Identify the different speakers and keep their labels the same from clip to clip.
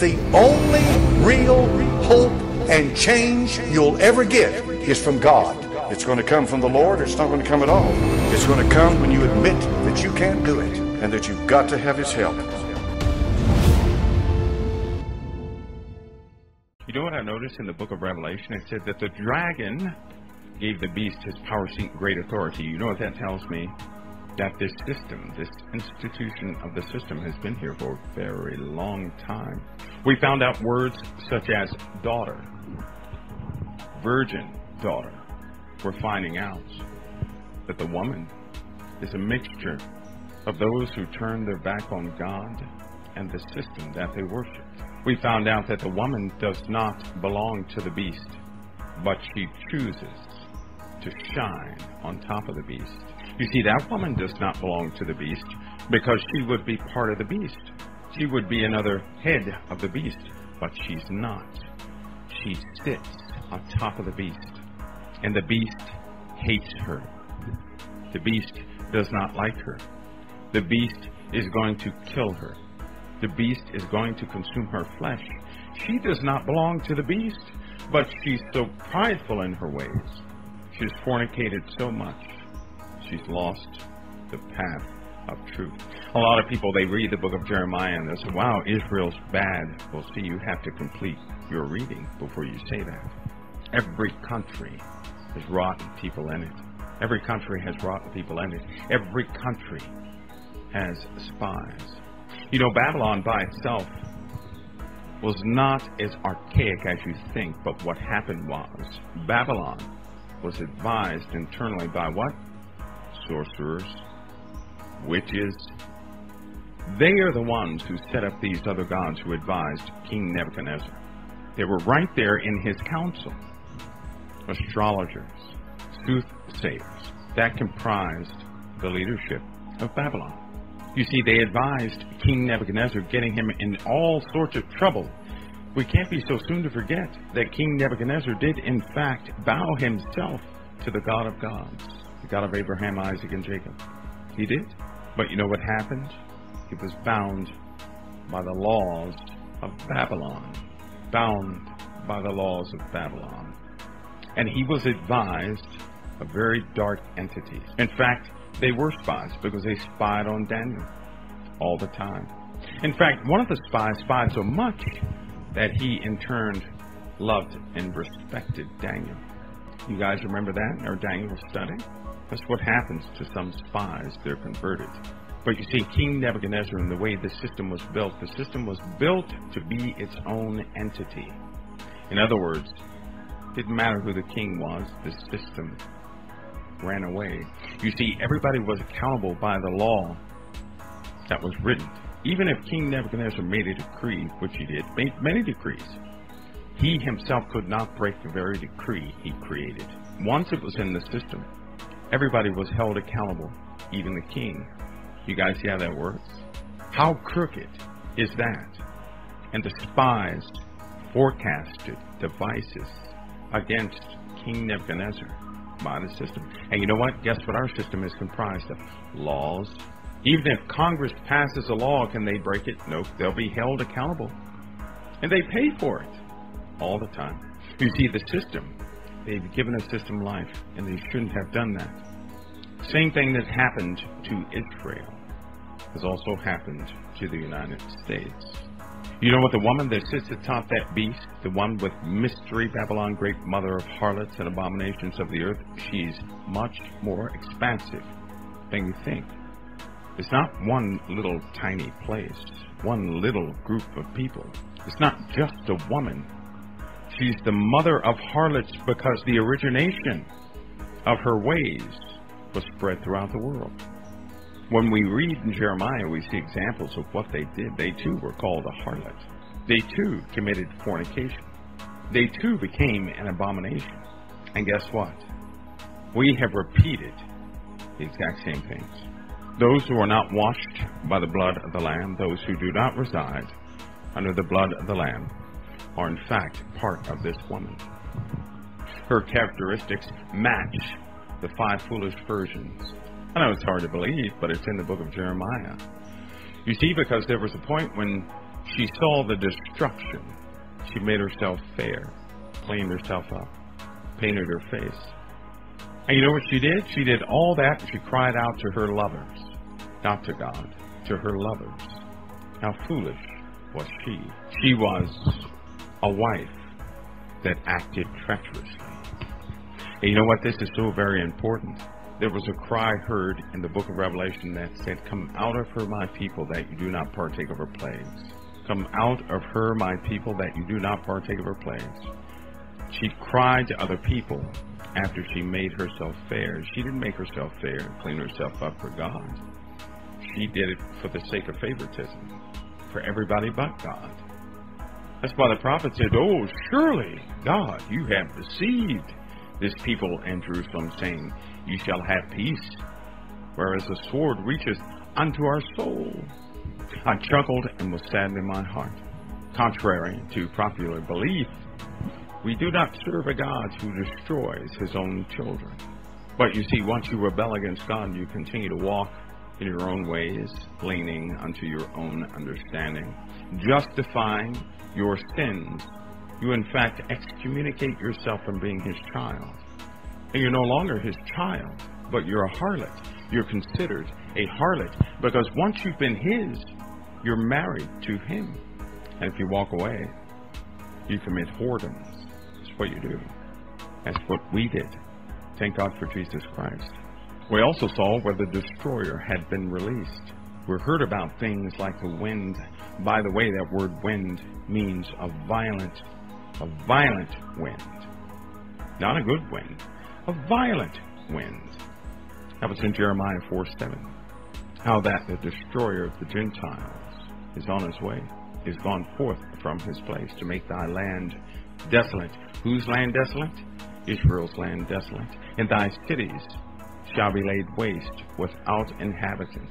Speaker 1: The only real hope and change you'll ever get is from God. It's going to come from the Lord, or it's not going to come at all. It's going to come when you admit that you can't do it and that you've got to have His help.
Speaker 2: You know what I noticed in the book of Revelation? It said that the dragon gave the beast his power, seat, great authority. You know what that tells me? That this system, this institution of the system, has been here for a very long time. We found out words such as daughter, virgin daughter. We're finding out that the woman is a mixture of those who turn their back on God and the system that they worship. We found out that the woman does not belong to the beast, but she chooses to shine on top of the beast. You see, that woman does not belong to the beast because she would be part of the beast. She would be another head of the beast, but she's not. She sits on top of the beast, and the beast hates her. The beast does not like her. The beast is going to kill her. The beast is going to consume her flesh. She does not belong to the beast, but she's so prideful in her ways. She's fornicated so much, she's lost the path of truth. A lot of people, they read the book of Jeremiah and they say, wow, Israel's bad. Well, see, you have to complete your reading before you say that. Every country has rotten people in it. Every country has rotten people in it. Every country has spies. You know, Babylon by itself was not as archaic as you think, but what happened was Babylon was advised internally by what? Sorcerers, witches. They are the ones who set up these other gods who advised King Nebuchadnezzar. They were right there in his council. Astrologers, soothsayers, that comprised the leadership of Babylon. You see, they advised King Nebuchadnezzar, getting him in all sorts of trouble. We can't be so soon to forget that King Nebuchadnezzar did, in fact, bow himself to the God of gods, God of Abraham, Isaac, and Jacob. He did. But you know what happened? He was bound by the laws of Babylon. Bound by the laws of Babylon. And he was advised of very dark entities. In fact, they were spies because they spied on Daniel all the time. In fact, one of the spies spied so much that he in turn loved and respected Daniel. You guys remember that in our Daniel study? That's what happens to some spies. They're converted. But you see, King Nebuchadnezzar and the way the system was built, the system was built to be its own entity. In other words, it didn't matter who the king was, the system ran away. You see, everybody was accountable by the law that was written. Even if King Nebuchadnezzar made a decree, which he did, made many decrees, he himself could not break the very decree he created. Once it was in the system, everybody was held accountable, even the king. You guys see how that works? How crooked is that? And the spies forecasted devices against King Nebuchadnezzar by the system. And you know what? Guess what our system is comprised of? Laws. Even if Congress passes a law, can they break it? Nope. They'll be held accountable. And they pay for it all the time. You see, the system, they've given a system life, and they shouldn't have done that. Same thing that happened to Israel has also happened to the United States. You know what? The woman that sits atop that beast, the one with mystery, Babylon, great mother of harlots and abominations of the earth, she's much more expansive than you think. It's not one little tiny place, one little group of people. It's not just a woman. She's the mother of harlots because the origination of her ways was spread throughout the world. When we read in Jeremiah, we see examples of what they did. They too were called a harlot. They too committed fornication. They too became an abomination. And guess what? We have repeated the exact same things. Those who are not washed by the blood of the Lamb, those who do not reside under the blood of the Lamb, are in fact part of this woman. Her characteristics match the five foolish virgins I know it's hard to believe, but it's in the book of Jeremiah. You see, because there was a point when She saw the destruction. She made herself fair, cleaned herself up, painted her face. And you know what she did? She did all that and she cried out to her lovers, not to God, to her lovers. How foolish was she? She was a wife that acted treacherously. And you know what? This is so very important. There was a cry heard in the book of Revelation that said, Come out of her, my people, that you do not partake of her plagues. Come out of her, my people, that you do not partake of her plagues. She cried to other people after she made herself fair. She didn't make herself fair and clean herself up for God. She did it for the sake of favoritism, for everybody but God. That's why the prophet said, Oh, surely, God, you have deceived this people in Jerusalem, saying, You shall have peace, whereas the sword reaches unto our soul. I chuckled and was saddened in my heart. Contrary to popular belief, we do not serve a God who destroys his own children. But you see, once you rebel against God, you continue to walk in your own ways, leaning unto your own understanding, justifying your sins. You, in fact, excommunicate yourself from being his child. And you're no longer his child, but you're a harlot. You're considered a harlot because once you've been his, you're married to him. And if you walk away, you commit whoredoms. That's what you do. That's what we did. Thank God for Jesus Christ. We also saw where the destroyer had been released. We heard about things like the wind. By the way, that word wind means a violent, a violent wind. Not a good wind, a violent wind. That was in Jeremiah 4 7. How that the destroyer of the Gentiles is on his way, is gone forth from his place to make thy land desolate. Whose land desolate? Israel's land desolate. And thy cities shall be laid waste without inhabitant.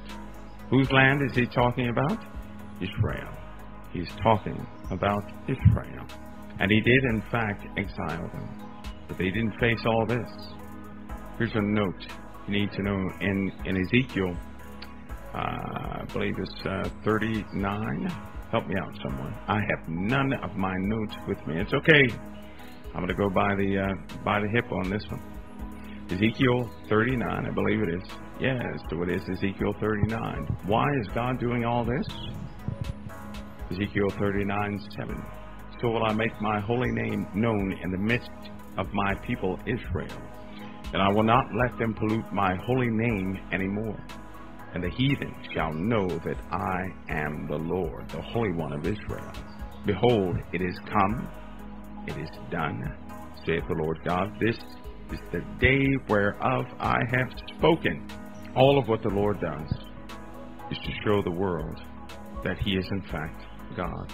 Speaker 2: Whose land is he talking about? Israel. He's talking about Israel. And he did, in fact, exile them. But they didn't face all this. Here's a note you need to know in, in Ezekiel, uh, I believe it's uh, 39. Help me out, someone. I have none of my notes with me. It's okay. I'm going to go by the uh, by the hip on this one. Ezekiel 39, I believe it is. Yes, so it is Ezekiel 39. Why is God doing all this? Ezekiel 39, 7. So will I make my holy name known in the midst of my people Israel, and I will not let them pollute my holy name anymore. And the heathen shall know that I am the Lord, the Holy One of Israel. Behold, it is come, it is done, saith the Lord God. This is the day whereof I have spoken. All of what the Lord does is to show the world that He is in fact God.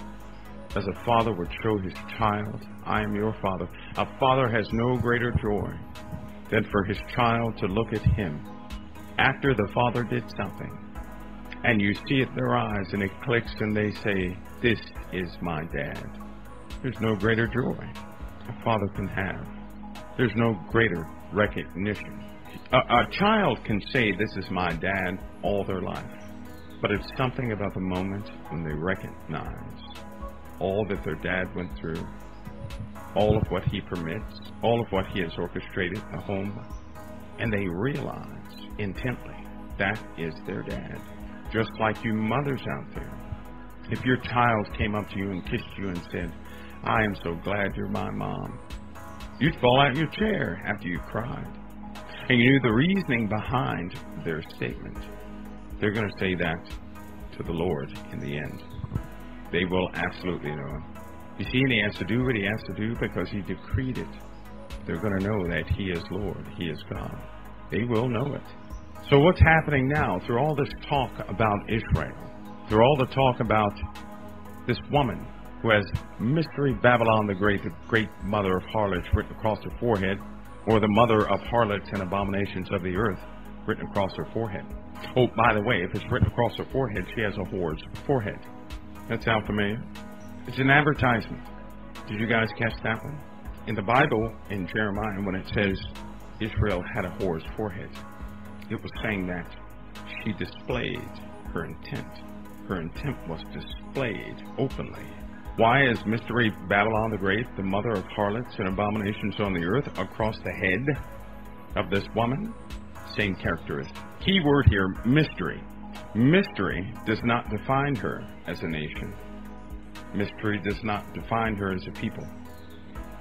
Speaker 2: As a father would show his child, I am your father. A father has no greater joy than for his child to look at him after the father did something. And you see it in their eyes and it clicks and they say, This is my dad. There's no greater joy a father can have. There's no greater recognition. A, a, child can say, This is my dad all their life. But it's something about the moment when they recognize all that their dad went through, all of what he permits, all of what he has orchestrated the home, and they realize intently that is their dad. Just like you mothers out there. If your child came up to you and kissed you and said, I am so glad you're my mom, you'd fall out your chair after you cried. And you knew the reasoning behind their statement. They're going to say that to the Lord in the end. They will absolutely know Him. You see, and He has to do what He has to do because He decreed it. They're going to know that He is Lord, He is God. They will know it. So, what's happening now through all this talk about Israel, through all the talk about this woman who has Mystery Babylon the Great, the great mother of harlots written across her forehead, or the mother of harlots and abominations of the earth written across her forehead? Oh, by the way, if it's written across her forehead, she has a whore's forehead. That sound familiar? It's an advertisement. Did you guys catch that one? In the Bible, in Jeremiah, when it says Israel had a whore's forehead, it was saying that she displayed her intent. her intent was displayed openly. Why is Mystery Babylon the Great the mother of harlots and abominations on the earth across the head of this woman? Same characteristic. Key word here, mystery. Mystery does not define her as a nation. Mystery does not define her as a people.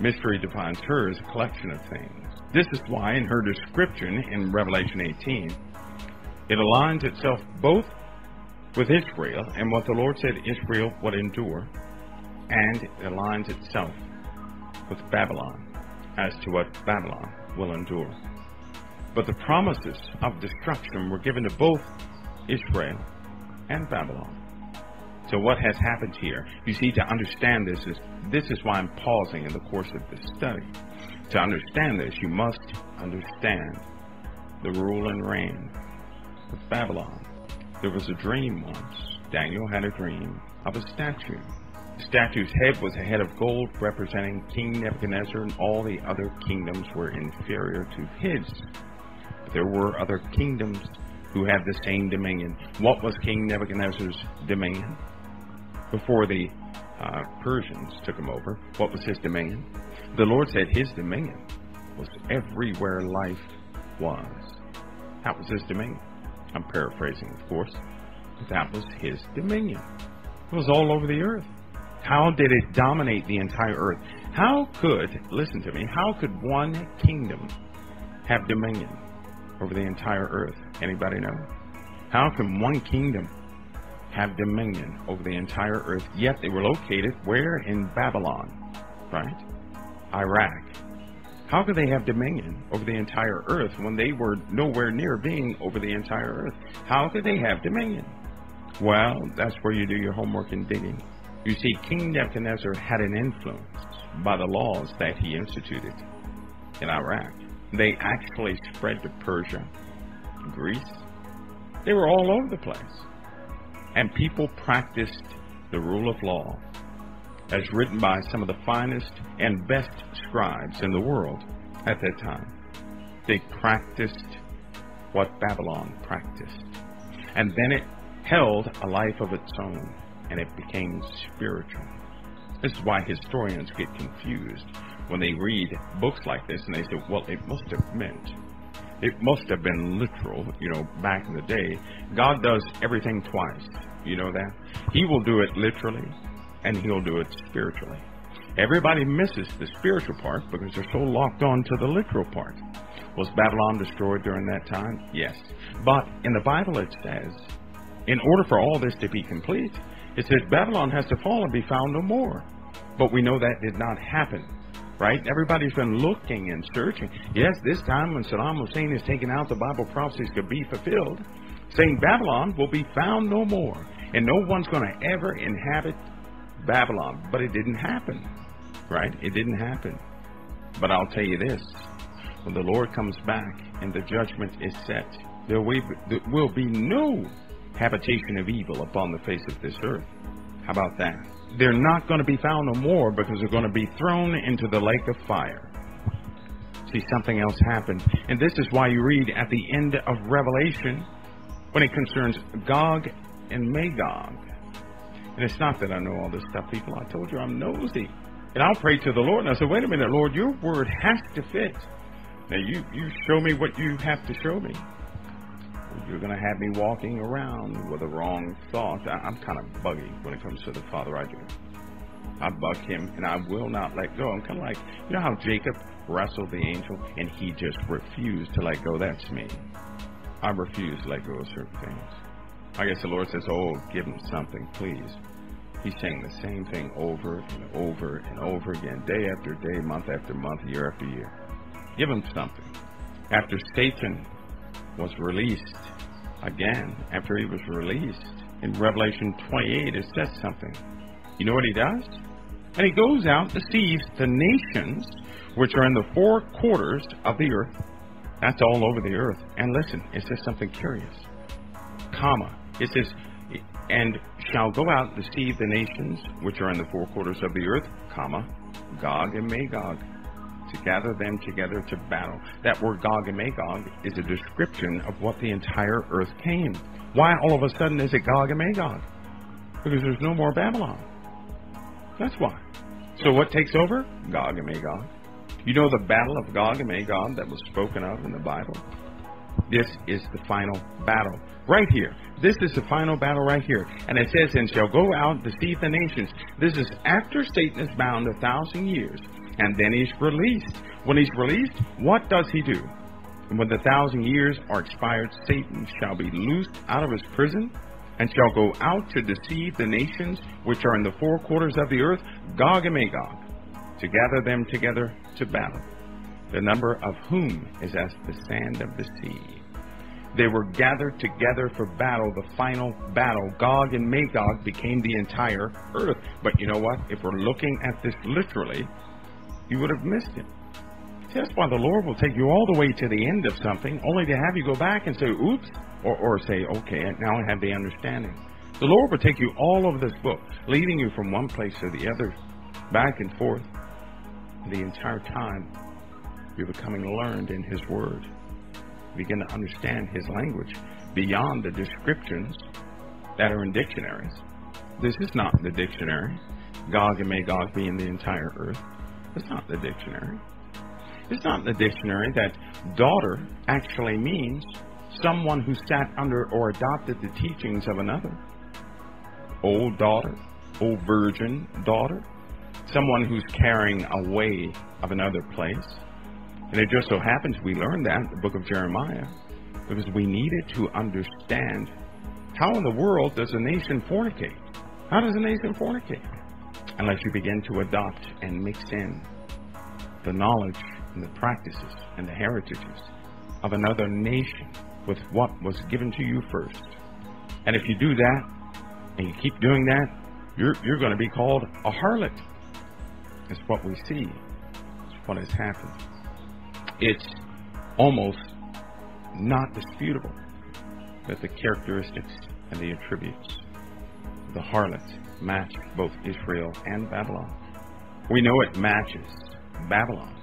Speaker 2: Mystery defines her as a collection of things. This is why in her description in Revelation 18, it aligns itself both with Israel and what the Lord said Israel would endure, and it aligns itself with Babylon as to what Babylon will endure. But the promises of destruction were given to both Israel and Babylon. So what has happened here? You see, to understand this is this is why I'm pausing in the course of this study. To understand this, you must understand the rule and reign of Babylon. There was a dream once. Daniel had a dream of a statue. The statue's head was a head of gold representing King Nebuchadnezzar, and all the other kingdoms were inferior to his. But there were other kingdoms who had the same dominion. What was King Nebuchadnezzar's dominion? Before the uh, Persians took him over, what was his dominion? The Lord said his dominion was everywhere life was. That was his dominion. I'm paraphrasing, of course. But that was his dominion. It was all over the earth. How did it dominate the entire earth? How could, listen to me, how could one kingdom have dominion over the entire earth? Anybody know? How can one kingdom have dominion over the entire earth? Yet they were located where? In Babylon, right? Iraq. How could they have dominion over the entire earth when they were nowhere near being over the entire earth? How could they have dominion? Well, that's where you do your homework and digging. You see, King Nebuchadnezzar had an influence by the laws that he instituted in Iraq. They actually spread to Persia, Greece. They were all over the place. And people practiced the rule of law as written by some of the finest and best scribes in the world at that time. They practiced what Babylon practiced. And then it held a life of its own, and it became spiritual. This is why historians get confused when they read books like this and they say, well, it must have meant, it must have been literal, you know, back in the day. God does everything twice. You know that? He will do it literally, and he'll do it spiritually. Everybody misses the spiritual part because they're so locked on to the literal part. Was Babylon destroyed during that time? Yes. But in the Bible it says, in order for all this to be complete, it says Babylon has to fall and be found no more. But we know that did not happen, right? Everybody's been looking and searching. Yes, this time when Saddam Hussein is taken out, the Bible prophecies could be fulfilled, saying Babylon will be found no more, and no one's going to ever inhabit Babylon. But it didn't happen, right? It didn't happen. But I'll tell you this when the Lord comes back and the judgment is set, there will be no habitation of evil upon the face of this earth. How about that? They're not going to be found no more because they're going to be thrown into the lake of fire. See, something else happened. And this is why you read at the end of Revelation when it concerns Gog and Magog. And it's not that I know all this stuff, people. I told you I'm nosy. And I'll pray to the Lord. And I said, wait a minute, Lord, your word has to fit. Now, you, you show me what you have to show me. You're going to have me walking around with a wrong thought. I, I'm kind of buggy when it comes to the Father I do. I bug him, and I will not let go. I'm kind of like, you know how Jacob wrestled the angel, and he just refused to let go? That's me. I refuse to let go of certain things. I guess the Lord says, oh, give him something, please. He's saying the same thing over and over and over again, day after day, month after month, year after year. Give him something. After Satan was released again, after he was released in Revelation 28, it says something. You know what he does? And he goes out, deceives the nations which are in the four quarters of the earth. That's all over the earth. And listen, it says something curious. Comma. It says, and shall go out deceive the nations which are in the four quarters of the earth, comma, Gog and Magog, to gather them together to battle. That word Gog and Magog is a description of what the entire earth came. Why all of a sudden is it Gog and Magog? Because there's no more Babylon. That's why. So what takes over? Gog and Magog. You know the battle of Gog and Magog that was spoken of in the Bible? This is the final battle. Right here. This is the final battle right here. And it says, and shall go out deceive the nations. This is after Satan is bound a thousand years. And then he's released. When he's released, what does he do? And when the thousand years are expired, Satan shall be loosed out of his prison and shall go out to deceive the nations which are in the four quarters of the earth, Gog and Magog, to gather them together to battle, the number of whom is as the sand of the sea. They were gathered together for battle, the final battle. Gog and Magog became the entire earth. But you know what? If we're looking at this literally, you would have missed it. That's why the Lord will take you all the way to the end of something, only to have you go back and say, oops, or, or say, okay, now I have the understanding. The Lord will take you all over this book, leading you from one place to the other, back and forth, the entire time you're becoming learned in His Word. Begin to understand His language beyond the descriptions that are in dictionaries. This is not the dictionary. Gog and Magog being the entire earth. It's not the dictionary. It's not in the dictionary that daughter actually means someone who sat under or adopted the teachings of another. Old daughter, old virgin daughter, someone who's carrying away of another place. And it just so happens we learned that in the book of Jeremiah because we needed to understand how in the world does a nation fornicate? How does a nation fornicate? Unless you begin to adopt and mix in the knowledge and the practices and the heritages of another nation with what was given to you first. And if you do that and you keep doing that, you're, you're going to be called a harlot. It's what we see. It's what has happened. It's almost not disputable that the characteristics and the attributes of the harlot match both Israel and Babylon. We know it matches Babylon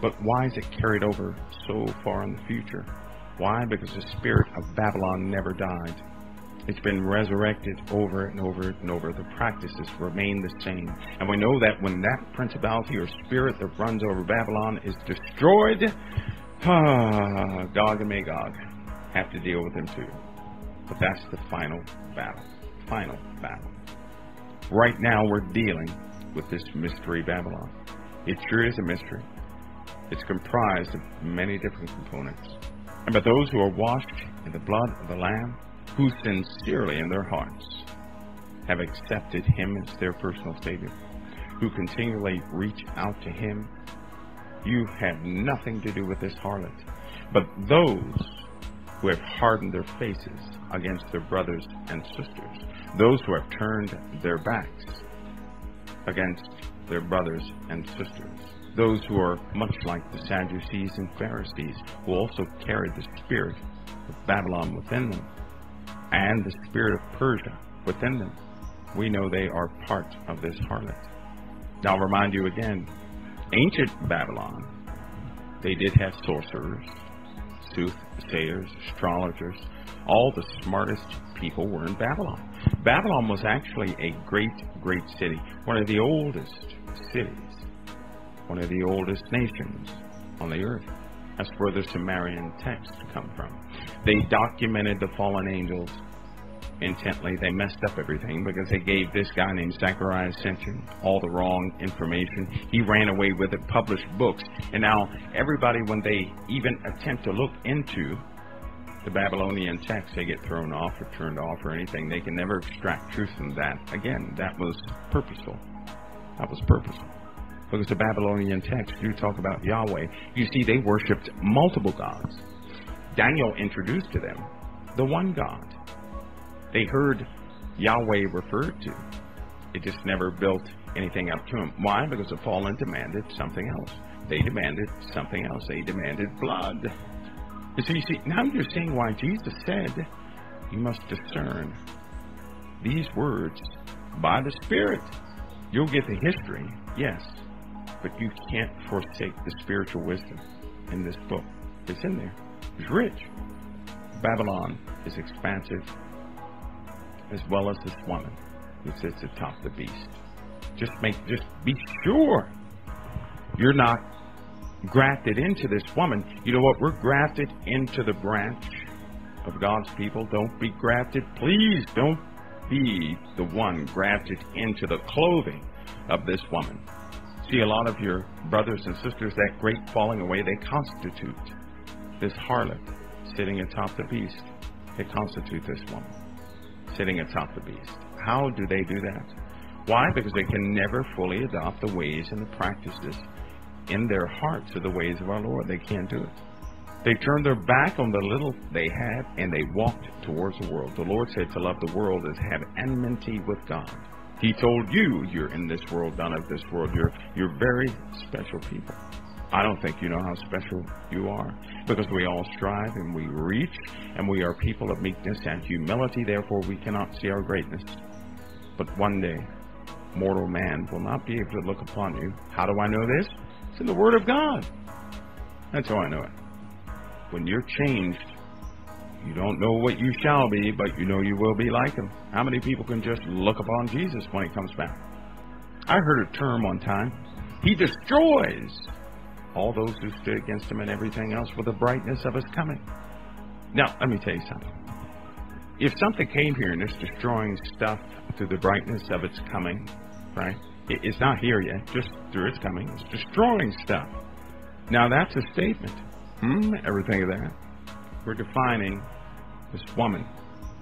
Speaker 2: but why is it carried over so far in the future? Why? Because the spirit of Babylon never died. It's been resurrected over and over and over. The practices remain the same. And we know that when that principality or spirit that runs over Babylon is destroyed, ah, Gog and Magog have to deal with them too. But that's the final battle. Final battle. Right now we're dealing with this mystery Babylon. It sure is a mystery. It's comprised of many different components. And by those who are washed in the blood of the Lamb, who sincerely in their hearts have accepted Him as their personal Savior, who continually reach out to Him, you have nothing to do with this harlot. But those who have hardened their faces against their brothers and sisters, those who have turned their backs against their brothers and sisters, those who are much like the Sadducees and Pharisees, who also carried the spirit of Babylon within them and the spirit of Persia within them. We know they are part of this harlot. Now, I'll remind you again ancient Babylon, they did have sorcerers, soothsayers, astrologers. All the smartest people were in Babylon. Babylon was actually a great, great city, one of the oldest cities one of the oldest nations on the earth. That's where the Sumerian texts come from. They documented the fallen angels intently. They messed up everything because they gave this guy named Zecharia Sitchin all the wrong information. He ran away with it, published books, and now everybody, when they even attempt to look into the Babylonian text, they get thrown off or turned off or anything. They can never extract truth from that. Again, that was purposeful. That was purposeful because the Babylonian texts do talk about Yahweh. You see, they worshipped multiple gods. Daniel introduced to them the one God. They heard Yahweh referred to. It just never built anything up to him. Why? Because the fallen demanded something else. They demanded something else. They demanded blood. And so you see, now you're seeing why Jesus said you must discern these words by the Spirit. You'll get the history, yes, but you can't forsake the spiritual wisdom in this book. It's in there. It's rich. Babylon is expansive as well as this woman. who sits atop the beast. Just make, just be sure you're not grafted into this woman. You know what? We're grafted into the branch of God's people. Don't be grafted. Please don't be the one grafted into the clothing of this woman. See, a lot of your brothers and sisters, that great falling away, they constitute this harlot sitting atop the beast. They constitute this woman sitting atop the beast. How do they do that? Why? Because they can never fully adopt the ways and the practices in their hearts of the ways of our Lord. They can't do it. They turned their back on the little they had and they walked towards the world. The Lord said to love the world is have enmity with God. He told you you're in this world, none of this world. You're you're very special people. I don't think you know how special you are because we all strive and we reach and we are people of meekness and humility. Therefore, we cannot see our greatness. But one day, mortal man will not be able to look upon you. How do I know this? It's in the Word of God. That's how I know it. When you're changed, you don't know what you shall be, but you know you will be like Him. How many people can just look upon Jesus when He comes back? I heard a term one time. He destroys all those who stood against Him and everything else with the brightness of His coming. Now, let me tell you something. If something came here and it's destroying stuff through the brightness of its coming, right? It's not here yet, just through its coming. It's destroying stuff. Now that's a statement. Hmm? Everything of that. We're defining this woman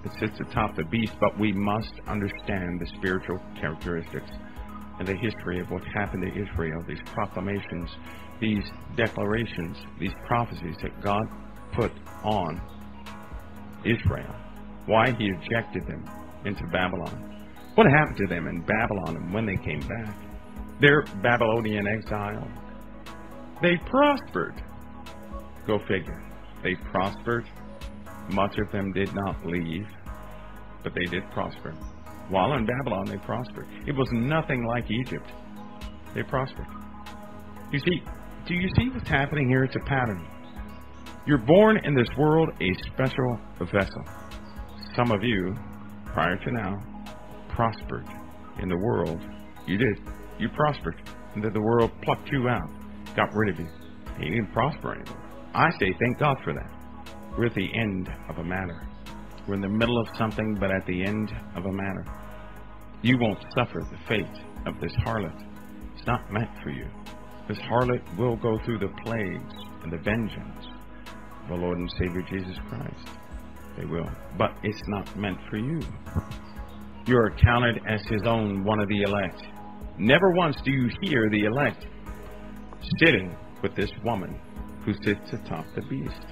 Speaker 2: that sits atop the beast, but we must understand the spiritual characteristics and the history of what happened to Israel, these proclamations, these declarations, these prophecies that God put on Israel. Why he ejected them into Babylon. What happened to them in Babylon and when they came back? Their Babylonian exile. They prospered. Go figure. They prospered. Much of them did not leave, but they did prosper. While in Babylon, they prospered. It was nothing like Egypt. They prospered. You see, do you see what's happening here? It's a pattern. You're born in this world a special vessel. Some of you, prior to now, prospered in the world. You did. You prospered. And then the world plucked you out, got rid of you. You didn't prosper anymore. I say thank God for that. We're at the end of a matter. We're in the middle of something, but at the end of a matter. You won't suffer the fate of this harlot. It's not meant for you. This harlot will go through the plagues and the vengeance of our Lord and Savior Jesus Christ. They will. But it's not meant for you you are counted as his own, one of the elect. Never once do you hear the elect sitting with this woman who sits atop the beast.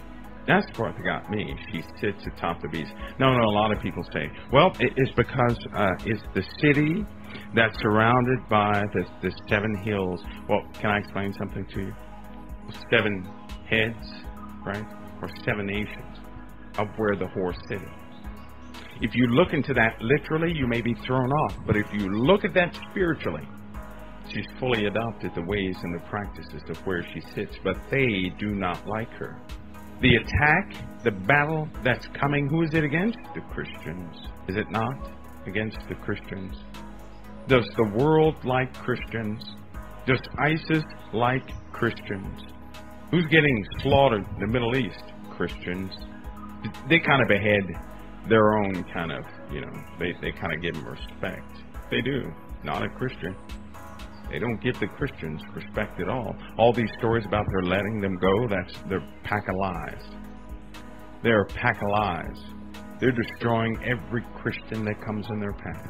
Speaker 2: That's what got me. She sits atop the beast. No, no, a lot of people say, well, it's because uh, it's the city that's surrounded by the, the seven hills. Well, can I explain something to you? Seven heads, right? Or seven nations of where the horse sitting. If you look into that literally, you may be thrown off. But if you look at that spiritually, she's fully adopted the ways and the practices of where she sits, but they do not like her. The attack, the battle that's coming, who is it against? The Christians. Is it not against the Christians? Does the world like Christians? Does ISIS like Christians? Who's getting slaughtered in the Middle East? Christians. They kind of ahead their own kind of, you know, they, they kind of give them respect. They do. Not a Christian. They don't give the Christians respect at all. All these stories about their letting them go, that's they're pack of lies. They're a pack of lies. They're destroying every Christian that comes in their path.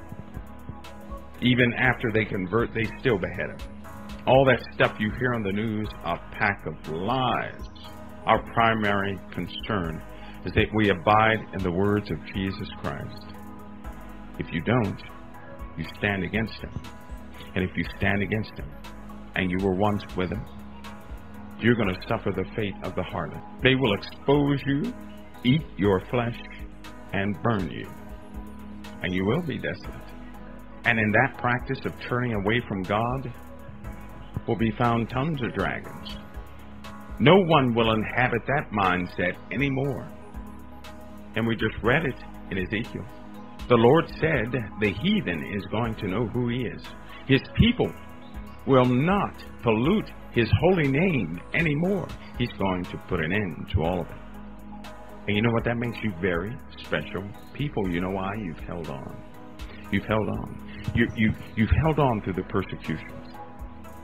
Speaker 2: Even after they convert, they still behead them. All that stuff you hear on the news, a pack of lies. Our primary concern is that we abide in the words of Jesus Christ. If you don't, you stand against him. And if you stand against him, and you were once with him, you're going to suffer the fate of the harlot. They will expose you, eat your flesh, and burn you. And you will be desolate. And in that practice of turning away from God will be found tons of dragons. No one will inhabit that mindset anymore. And we just read it in Ezekiel. The Lord said the heathen is going to know who He is. His people will not pollute His holy name anymore. He's going to put an end to all of it. And you know what? That makes you very special people. You know why? You've held on. You've held on. You, you, you've held on through the persecutions.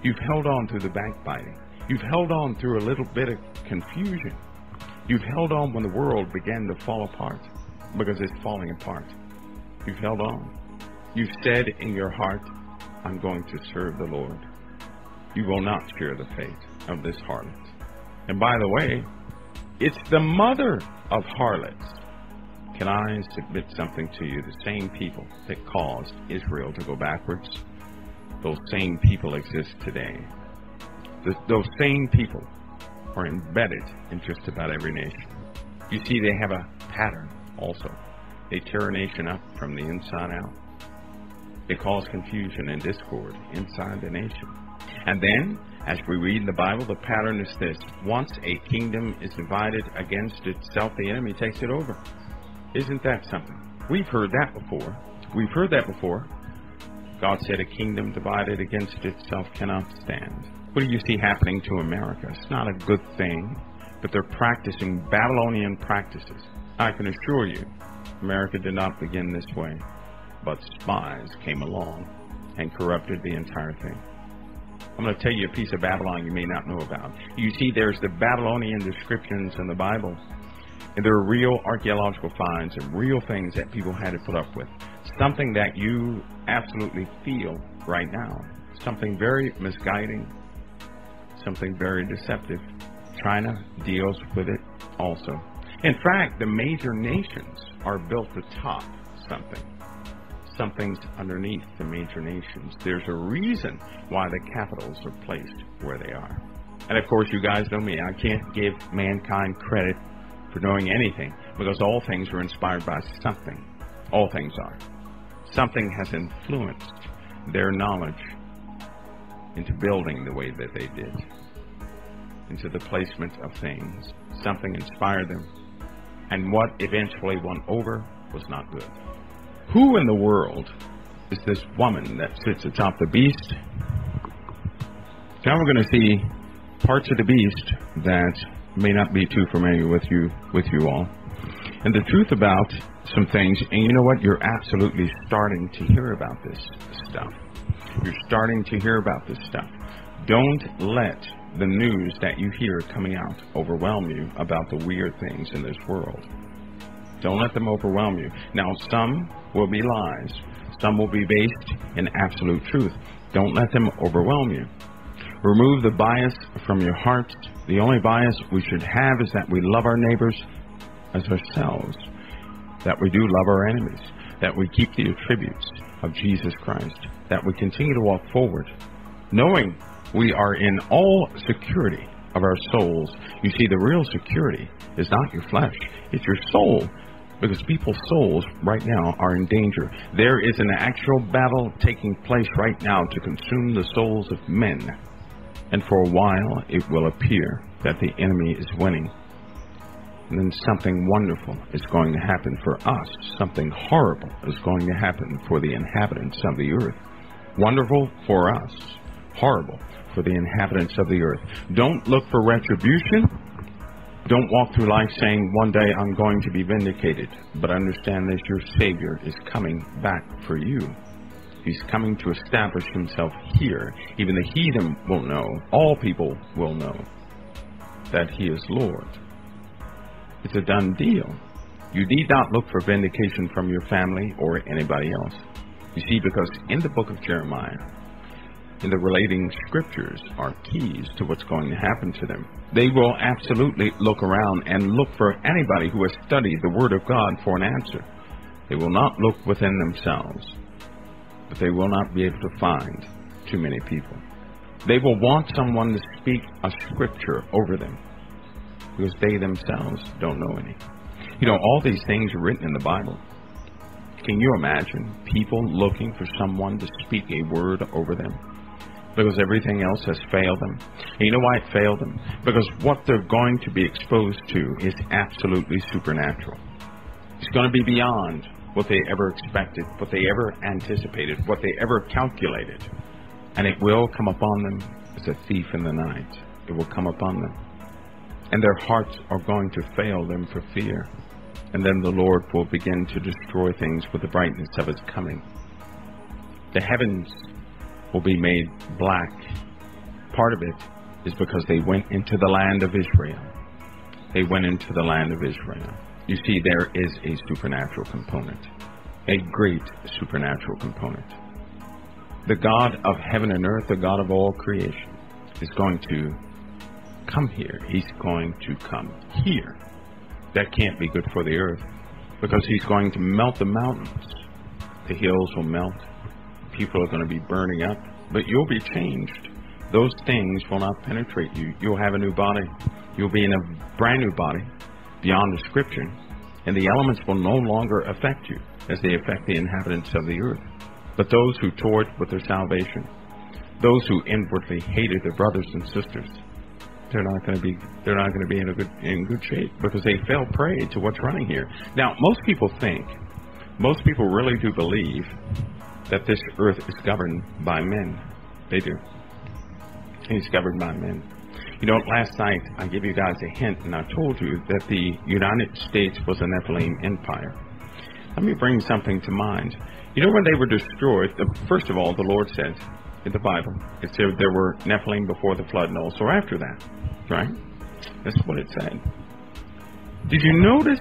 Speaker 2: You've held on through the backbiting. You've held on through a little bit of confusion. You've held on when the world began to fall apart because it's falling apart. You've held on. You've said in your heart, I'm going to serve the Lord. You will not share the fate of this harlot. And by the way, it's the mother of harlots. Can I submit something to you? The same people that caused Israel to go backwards, those same people exist today. The, those same people are embedded in just about every nation. You see, they have a pattern also. They tear a nation up from the inside out. They cause confusion and discord inside the nation. And then, as we read in the Bible, the pattern is this. Once a kingdom is divided against itself, the enemy takes it over. Isn't that something? We've heard that before. We've heard that before. God said a kingdom divided against itself cannot stand. What do you see happening to America? It's not a good thing, but they're practicing Babylonian practices. I can assure you, America did not begin this way, but spies came along and corrupted the entire thing. I'm going to tell you a piece of Babylon you may not know about. You see, there's the Babylonian descriptions in the Bible, and there are real archaeological finds and real things that people had to put up with. Something that you absolutely feel right now. Something very misguiding, something very deceptive. China deals with it also. In fact, the major nations are built atop something. Something's underneath the major nations. There's a reason why the capitals are placed where they are. And of course, you guys know me. I can't give mankind credit for knowing anything because all things are inspired by something. All things are. Something has influenced their knowledge into building the way that they did, into the placement of things. Something inspired them and what eventually won over was not good. Who in the world is this woman that sits atop the beast? Now we're going to see parts of the beast that may not be too familiar with you with you all. And the truth about some things, and you know what? You're absolutely starting to hear about this stuff. You're starting to hear about this stuff. Don't let the news that you hear coming out overwhelm you about the weird things in this world. Don't let them overwhelm you. Now, some will be lies, some will be based in absolute truth. Don't let them overwhelm you. Remove the bias from your heart. The only bias we should have is that we love our neighbors as ourselves, that we do love our enemies, that we keep the attributes of Jesus Christ, that we continue to walk forward, knowing we are in all security of our souls. You see, the real security is not your flesh, it's your soul. Because people's souls right now are in danger. There is an actual battle taking place right now to consume the souls of men. And for a while, it will appear that the enemy is winning. Then something wonderful is going to happen for us. Something horrible is going to happen for the inhabitants of the earth. Wonderful for us, horrible for the inhabitants of the earth. Don't look for retribution. Don't walk through life saying, one day I'm going to be vindicated. But understand this your Savior is coming back for you. He's coming to establish himself here. Even the heathen will know, all people will know that he is Lord. It's a done deal. You need not look for vindication from your family or anybody else. You see, because in the book of Jeremiah, in the relating scriptures are keys to what's going to happen to them. They will absolutely look around and look for anybody who has studied the Word of God for an answer. They will not look within themselves, but they will not be able to find too many people. They will want someone to speak a scripture over them because they themselves don't know any. You know, all these things are written in the Bible. Can you imagine people looking for someone to speak a word over them? because everything else has failed them. And you know why it failed them? Because what they're going to be exposed to is absolutely supernatural. It's going to be beyond what they ever expected, what they ever anticipated, what they ever calculated. And it will come upon them as a thief in the night. It will come upon them. And their hearts are going to fail them for fear. And then the Lord will begin to destroy things with the brightness of his coming. The heavens will be made black. Part of it is because they went into the land of Israel. They went into the land of Israel. You see, there is a supernatural component, a great supernatural component. The God of heaven and earth, the God of all creation, is going to come here. He's going to come here. That can't be good for the earth because he's going to melt the mountains. The hills will melt. People are going to be burning up, but you'll be changed. Those things will not penetrate you. You'll have a new body. You'll be in a brand new body beyond description, and the elements will no longer affect you as they affect the inhabitants of the earth. But those who toyed with their salvation, those who inwardly hated their brothers and sisters, they're not going to be they're not going to be in a good in good shape because they fell prey to what's running here. Now, most people think, most people really do believe that this earth is governed by men. They do. It's governed by men. You know, last night I gave you guys a hint, and I told you that the United States was a Nephilim empire. Let me bring something to mind. You know, when they were destroyed, the, first of all, the Lord said in the Bible, it said there were Nephilim before the flood and also after that, right? That's what it said. Did you notice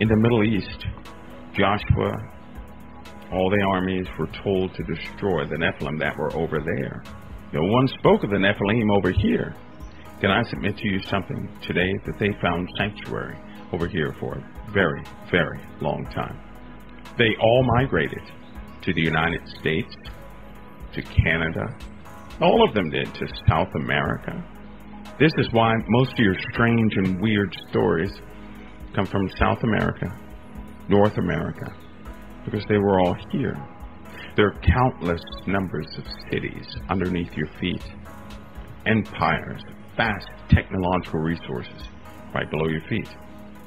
Speaker 2: in the Middle East, Joshua, all the armies were told to destroy the Nephilim that were over there? No one spoke of the Nephilim over here. Can I submit to you something today that they found sanctuary over here for a very, very long time? They all migrated to the United States, to Canada. All of them did to South America. This is why most of your strange and weird stories come from South America, North America, because they were all here. There are countless numbers of cities underneath your feet, empires, vast technological resources right below your feet.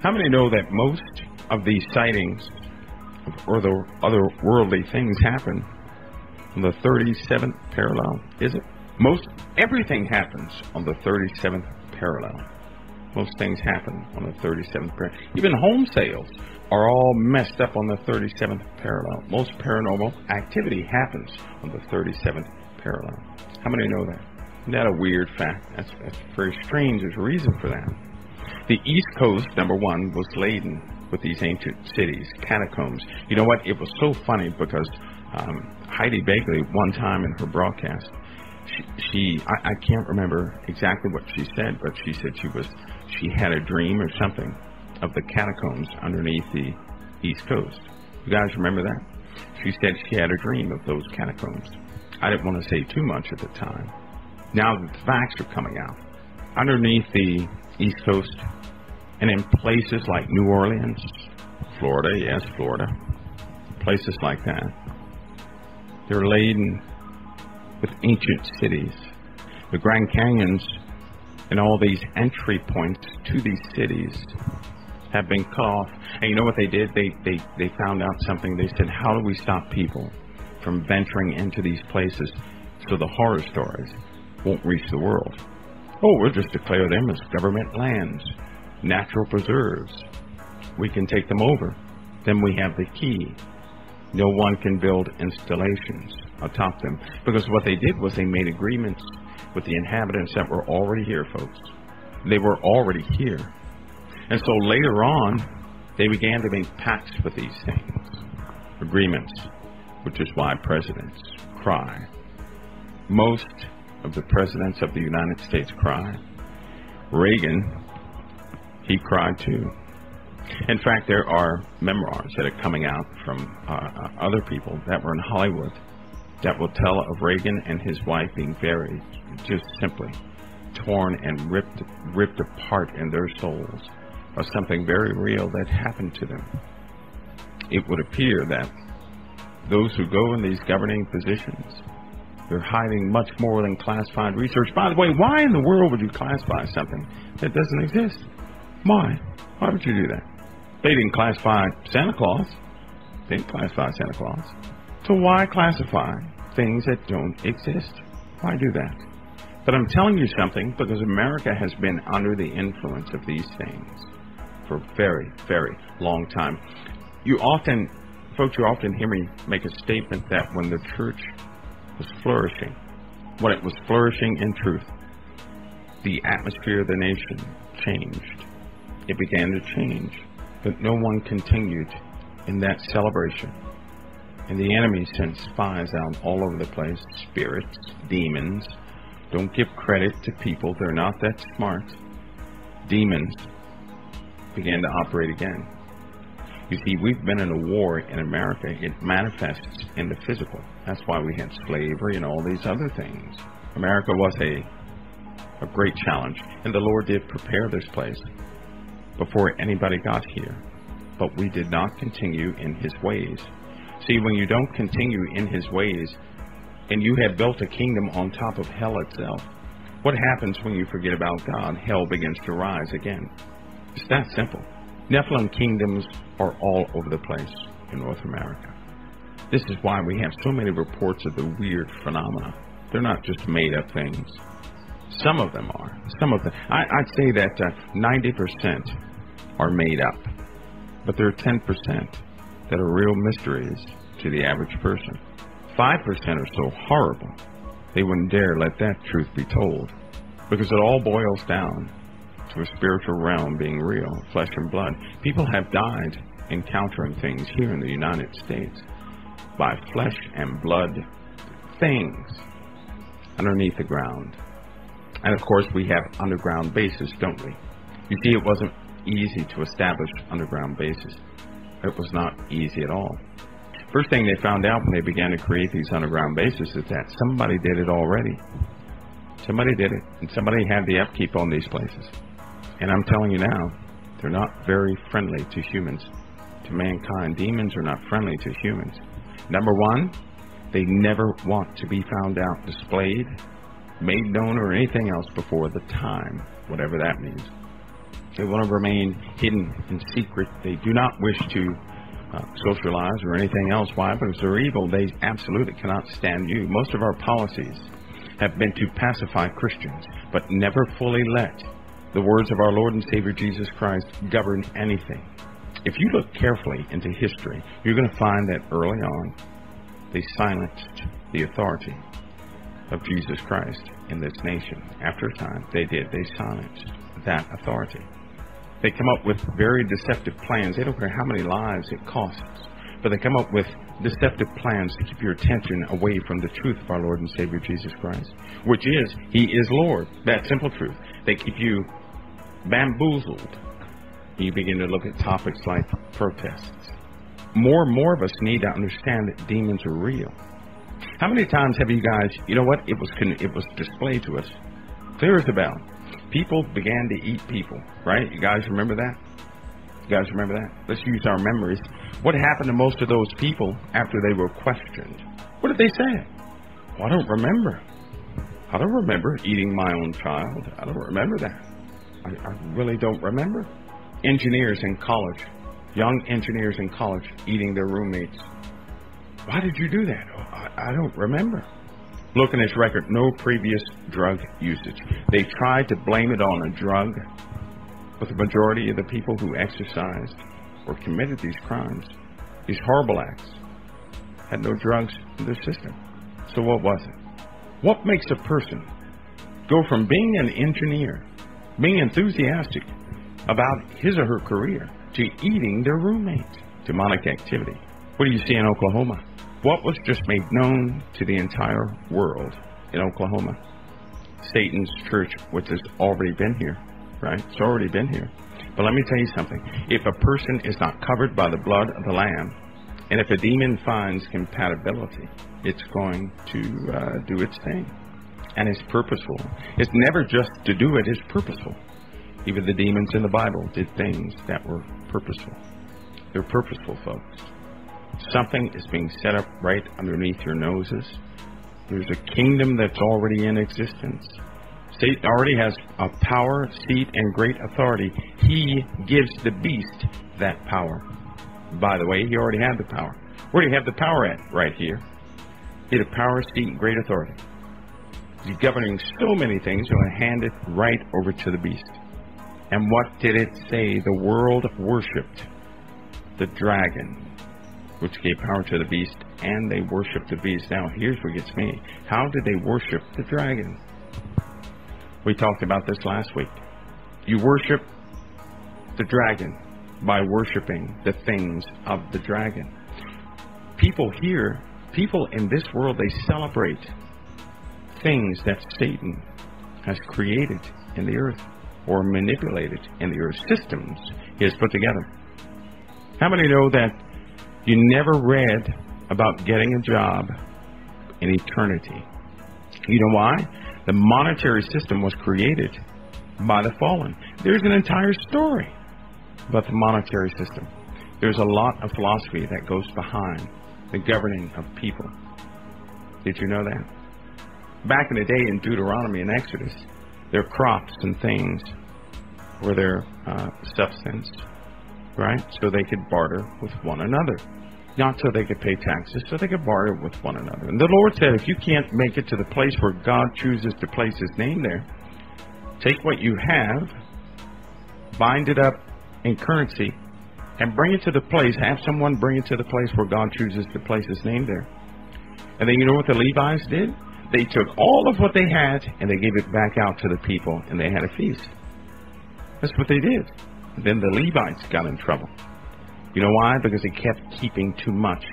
Speaker 2: How many know that most of these sightings of other, other worldly things happen on the 37th parallel? Is it? Most everything happens on the 37th parallel. Most things happen on the 37th parallel. Even home sales are all messed up on the 37th parallel. Most paranormal activity happens on the 37th parallel. How many know that? Isn't that a weird fact? That's, that's very strange. There's a reason for that. The East Coast, number one, was laden with these ancient cities, catacombs. You know what? It was so funny because um, Heidi Bagley, one time in her broadcast, she, she I, I can't remember exactly what she said, but she said she was she had a dream or something of the catacombs underneath the East Coast. You guys remember that? She said she had a dream of those catacombs. I didn't want to say too much at the time. Now the facts are coming out. Underneath the East Coast and in places like New Orleans, Florida, yes, Florida, places like that, they're laden with ancient cities. The Grand Canyons and all these entry points to these cities have been cut off. And you know what they did? They, they, they found out something. They said, how do we stop people from venturing into these places so the horror stories won't reach the world? Oh, we'll just declare them as government lands, natural preserves. We can take them over. Then we have the key. No one can build installations atop them. Because what they did was they made agreements with the inhabitants that were already here, folks. They were already here. And so later on, they began to make pacts with these things, agreements, which is why presidents cry. Most of the presidents of the United States cry. Reagan, he cried too. In fact, there are memoirs that are coming out from uh, uh, other people that were in Hollywood that will tell of Reagan and his wife being very, just simply torn and ripped, ripped apart in their souls of something very real that happened to them. It would appear that those who go in these governing positions, they're hiding much more than classified research. By the way, why in the world would you classify something that doesn't exist? Why? Why would you do that? They didn't classify Santa Claus. They didn't classify Santa Claus. So why classify things that don't exist? Why do that? But I'm telling you something because America has been under the influence of these things for a very, very long time. You often, folks, you often hear me make a statement that when the church was flourishing, when it was flourishing in truth, the atmosphere of the nation changed. It began to change, but no one continued in that celebration. And the enemy sent spies out all over the place spirits, demons. Don't give credit to people, they're not that smart. Demons began to operate again. You see, we've been in a war in America. It manifests in the physical. That's why we had slavery and all these other things. America was a a great challenge, and the Lord did prepare this place before anybody got here. But we did not continue in His ways. See, when you don't continue in His ways, and you have built a kingdom on top of hell itself, what happens when you forget about God? Hell begins to rise again. It's that simple. Nephilim kingdoms are all over the place in North America. This is why we have so many reports of the weird phenomena. They're not just made up things. Some of them are. Some of them. I, would say that uh, 90% are made up, but there are 10% that are real mysteries to the average person. 5% are so horrible, they wouldn't dare let that truth be told, because it all boils down to a spiritual realm being real, flesh and blood. People have died encountering things here in the United States by flesh and blood things underneath the ground. And of course, we have underground bases, don't we? You see, it wasn't easy to establish underground bases. It was not easy at all. First thing they found out when they began to create these underground bases is that somebody did it already. Somebody did it, and somebody had the upkeep on these places. And I'm telling you now, they're not very friendly to humans, to mankind. Demons are not friendly to humans. Number one, they never want to be found out displayed made known or anything else before the time, whatever that means. They want to remain hidden in secret. They do not wish to uh, socialize or anything else. Why? Because they're evil. They absolutely cannot stand you. Most of our policies have been to pacify Christians, but never fully let the words of our Lord and Savior Jesus Christ govern anything. If you look carefully into history, you're going to find that early on, they silenced the authority of Jesus Christ in this nation. After a time, they did. They silenced that authority. They come up with very deceptive plans. They don't care how many lives it costs, but they come up with deceptive plans to keep your attention away from the truth of our Lord and Savior Jesus Christ, which is, He is Lord. That simple truth. They keep you bamboozled. You begin to look at topics like protests. More and more of us need to understand that demons are real how many times have you guys, you know what? It was it was displayed to us. Clear as a bell. People began to eat people, right? You guys remember that? You guys remember that? Let's use our memories. What happened to most of those people after they were questioned? What did they say? Well, I don't remember. I don't remember eating my own child. I don't remember that. I, I really don't remember. Engineers in college, young engineers in college eating their roommates why did you do that? Oh, I, I don't remember. Look in his record, no previous drug usage. They tried to blame it on a drug, but the majority of the people who exercised or committed these crimes, these horrible acts, had no drugs in their system. So what was it? What makes a person go from being an engineer, being enthusiastic about his or her career, to eating their roommate? Demonic activity. What do you see in Oklahoma? What was just made known to the entire world in Oklahoma? Satan's church, which has already been here, right? It's already been here. But let me tell you something. If a person is not covered by the blood of the Lamb, and if a demon finds compatibility, it's going to uh, do its thing. And it's purposeful. It's never just to do it, it's purposeful. Even the demons in the Bible did things that were purposeful. They're purposeful, folks. Something is being set up right underneath your noses. There's a kingdom that's already in existence. Satan already has a power, seat, and great authority. He gives the beast that power. By the way, he already had the power. Where do you have the power at? Right here. He had a power, seat, and great authority. He's governing so many things, he's going to hand it right over to the beast. And what did it say? The world worshipped the dragon, which gave power to the beast, and they worshiped the beast. Now, here's what gets me. How did they worship the dragon? We talked about this last week. You worship the dragon by worshiping the things of the dragon. People here, people in this world, they celebrate things that Satan has created in the earth or manipulated in the earth, systems he has put together. How many know that you never read about getting a job in eternity? You know why? The monetary system was created by the fallen. There's an entire story about the monetary system. There's a lot of philosophy that goes behind the governing of people. Did you know that? Back in the day in Deuteronomy and Exodus, their crops and things were their uh, substance, right? So they could barter with one another. Not so they could pay taxes, so they could barter with one another. And the Lord said, if you can't make it to the place where God chooses to place His name there, take what you have, bind it up in currency, and bring it to the place, have someone bring it to the place where God chooses to place His name there. And then you know what the Levites did? They took all of what they had and they gave it back out to the people, and they had a feast. That's what they did. Then the Levites got in trouble. You know why? Because they kept keeping too much.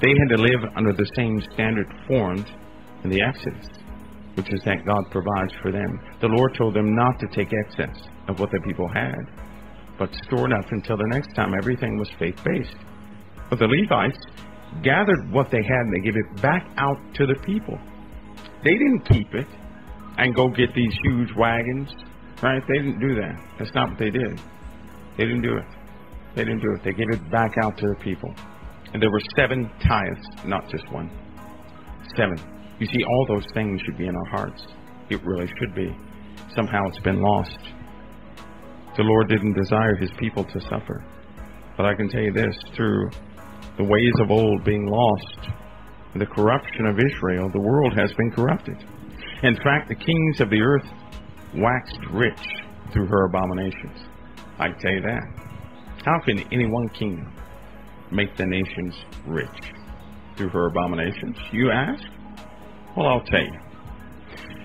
Speaker 2: They had to live under the same standard formed in the Exodus, which is that God provides for them. The Lord told them not to take excess of what the people had, but store enough until the next time everything was faith based. But the Levites gathered what they had and they gave it back out to the people. They didn't keep it and go get these huge wagons, right? They didn't do that. That's not what they did. They didn't do it. They didn't do it. They gave it back out to the people. And there were seven tithes, not just one. Seven. You see, all those things should be in our hearts. It really should be. Somehow it's been lost. The Lord didn't desire his people to suffer. But I can tell you this through the ways of old being lost, the corruption of Israel, the world has been corrupted. In fact, the kings of the earth waxed rich through her abominations. I tell you that. How can any one kingdom make the nations rich? Through her abominations, you ask? Well, I'll tell you.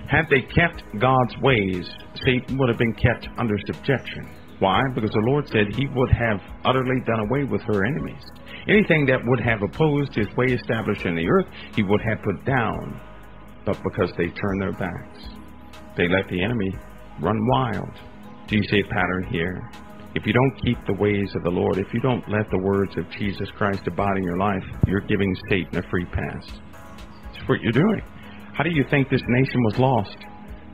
Speaker 2: Had they kept God's ways, Satan would have been kept under subjection. Why? Because the Lord said he would have utterly done away with her enemies. Anything that would have opposed his way established in the earth, he would have put down. But because they turned their backs, they let the enemy run wild. Do you see a pattern here? If you don't keep the ways of the Lord, if you don't let the words of Jesus Christ abide in your life, you're giving Satan a free pass. That's what you're doing. How do you think this nation was lost?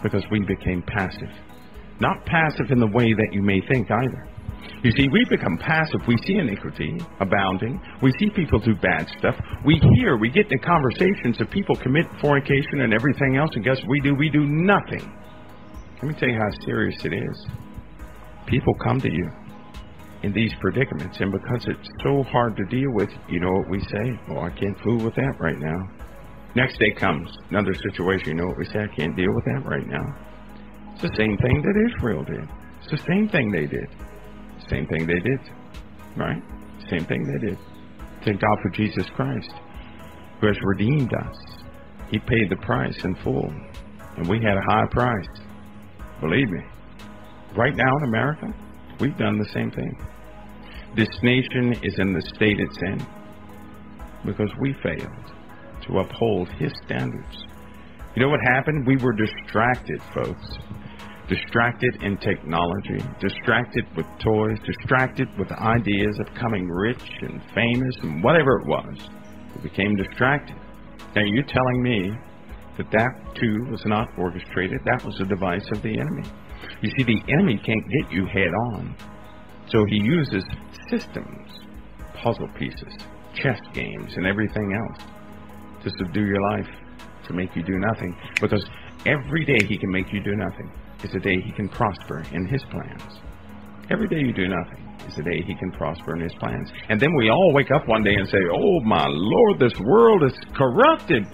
Speaker 2: Because we became passive. Not passive in the way that you may think either. You see, we become passive. We see iniquity abounding. We see people do bad stuff. We hear, we get in conversations of people commit fornication and everything else, and guess what we do? We do nothing. Let me tell you how serious it is. People come to you in these predicaments, and because it's so hard to deal with, you know what we say? Oh, I can't fool with that right now. Next day comes another situation. You know what we say? I can't deal with that right now. It's the same thing that Israel did. It's the same thing they did. Same thing they did. Right? Same thing they did. Thank God for Jesus Christ, who has redeemed us. He paid the price in full, and we had a high price. Believe me. Right now in America, we've done the same thing. This nation is in the state it's in because we failed to uphold His standards. You know what happened? We were distracted, folks. Distracted in technology, distracted with toys, distracted with ideas of becoming rich and famous and whatever it was. We became distracted. Now, you're telling me that that too was not orchestrated, that was a device of the enemy. You see, the enemy can't get you head on. So he uses systems, puzzle pieces, chess games, and everything else to subdue your life, to make you do nothing. Because every day he can make you do nothing is a day he can prosper in his plans. Every day you do nothing is the day he can prosper in his plans. And then we all wake up one day and say, Oh my Lord, this world is corrupted.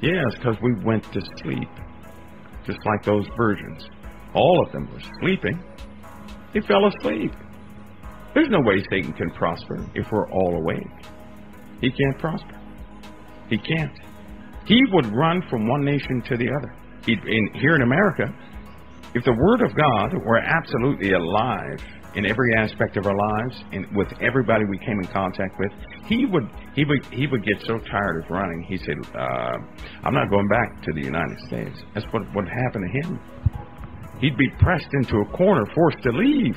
Speaker 2: Yes, because we went to sleep. Just like those virgins. All of them were sleeping. They fell asleep. There's no way Satan can prosper if we're all awake. He can't prosper. He can't. He would run from one nation to the other. In, here in America, if the Word of God were absolutely alive in every aspect of our lives and with everybody we came in contact with, he would he would he would get so tired of running. He said, uh, "I'm not going back to the United States." That's what would happen to him. He'd be pressed into a corner, forced to leave.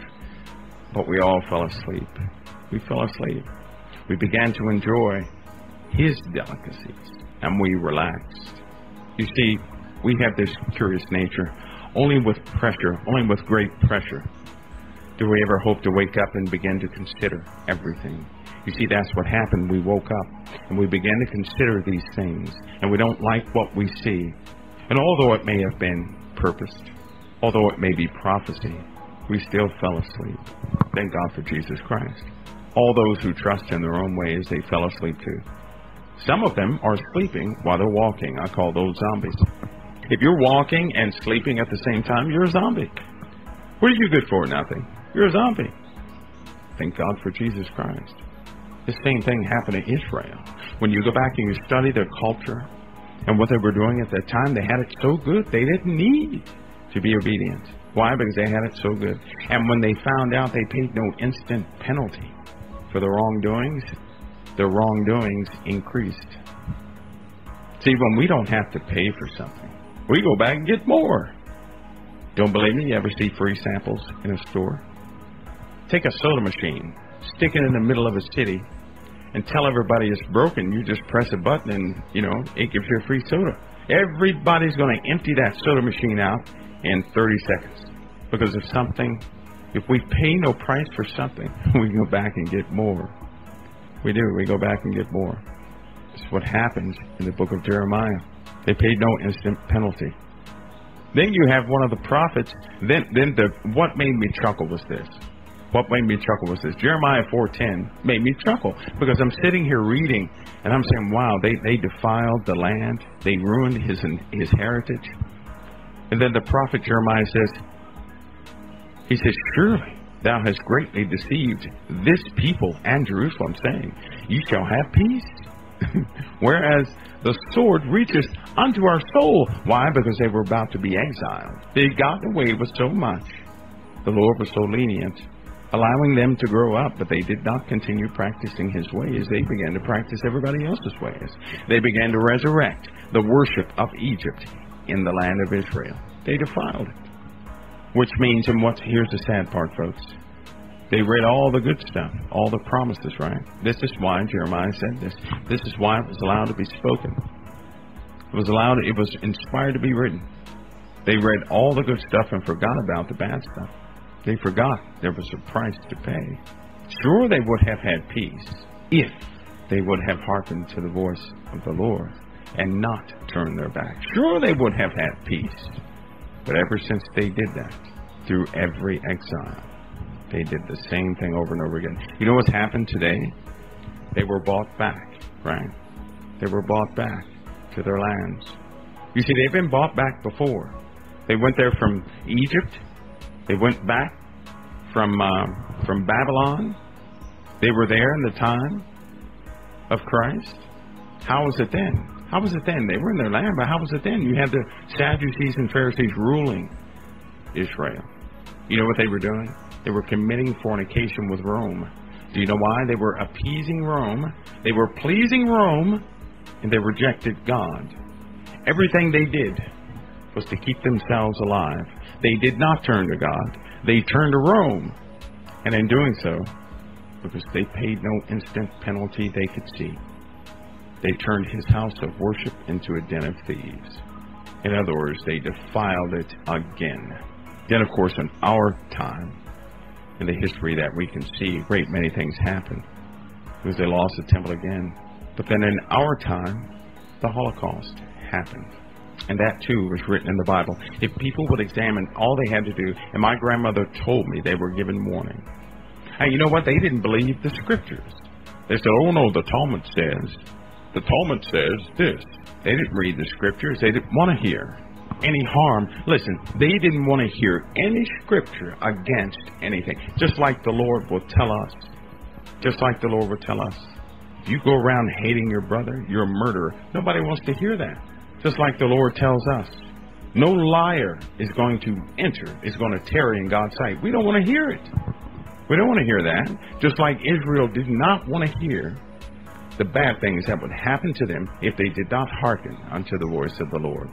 Speaker 2: But we all fell asleep. We fell asleep. We began to enjoy his delicacies, and we relaxed. You see, we have this curious nature. Only with pressure, only with great pressure, do we ever hope to wake up and begin to consider everything. You see, that's what happened. We woke up and we began to consider these things, and we don't like what we see. And although it may have been purposed, although it may be prophecy, we still fell asleep. Thank God for Jesus Christ. All those who trust in their own ways, they fell asleep too. Some of them are sleeping while they're walking. I call those zombies. If you're walking and sleeping at the same time, you're a zombie. What are you good for? Nothing. You're a zombie. Thank God for Jesus Christ. The same thing happened to Israel. When you go back and you study their culture and what they were doing at that time, they had it so good they didn't need to be obedient. Why? Because they had it so good. And when they found out they paid no instant penalty for the wrongdoings, their wrongdoings increased. See, when we don't have to pay for something, we go back and get more. Don't believe me? You ever see free samples in a store? Take a soda machine, stick it in the middle of a city, and tell everybody it's broken. You just press a button and, you know, it gives you a free soda. Everybody's going to empty that soda machine out in 30 seconds. Because if something, if we pay no price for something, we go back and get more. We do. We go back and get more. It's what happens in the book of Jeremiah. They paid no instant penalty. Then you have one of the prophets. Then, then the what made me chuckle was this. What made me chuckle was this. Jeremiah 4:10 made me chuckle because I'm sitting here reading and I'm saying, "Wow, they they defiled the land. They ruined his his heritage." And then the prophet Jeremiah says, he says, "Surely thou hast greatly deceived this people and Jerusalem, saying, You shall have peace. Whereas the sword reaches unto our soul. Why? Because they were about to be exiled. They'd gotten away with so much. The Lord was so lenient, allowing them to grow up, but they did not continue practicing his ways. They began to practice everybody else's ways. They began to resurrect the worship of Egypt in the land of Israel. They defiled it. Which means, and what here's the sad part, folks. They read all the good stuff, all the promises, right? This is why Jeremiah said this. This is why it was allowed to be spoken. It was allowed, it was inspired to be written. They read all the good stuff and forgot about the bad stuff. They forgot there was a price to pay. Sure, they would have had peace if they would have hearkened to the voice of the Lord and not turn their back. Sure, they would have had peace. But ever since they did that, through every exile, they did the same thing over and over again. You know what's happened today? They were bought back, right? They were bought back to their lands. You see, they've been bought back before. They went there from Egypt. They went back from uh, from Babylon. They were there in the time of Christ. How was it then? How was it then? They were in their land, but how was it then? You had the Sadducees and Pharisees ruling Israel. You know what they were doing? They were committing fornication with Rome. Do you know why? They were appeasing Rome, they were pleasing Rome, and they rejected God. Everything they did was to keep themselves alive. They did not turn to God, they turned to Rome. And in doing so, because they paid no instant penalty they could see, they turned his house of worship into a den of thieves. In other words, they defiled it again. Then, of course, in our time, in the history that we can see, a great many things happened because they lost the temple again. But then in our time, the Holocaust happened. And that too was written in the Bible. If people would examine all they had to do, and my grandmother told me they were given warning. And you know what? They didn't believe the scriptures. They said, oh no, the Talmud says. The Talmud says this. They didn't read the scriptures. They didn't want to hear any harm. Listen, they didn't want to hear any scripture against anything. Just like the Lord will tell us. Just like the Lord will tell us. If you go around hating your brother, you're a murderer. Nobody wants to hear that. Just like the Lord tells us. No liar is going to enter, is going to tarry in God's sight. We don't want to hear it. We don't want to hear that. Just like Israel did not want to hear the bad things that would happen to them if they did not hearken unto the voice of the Lord.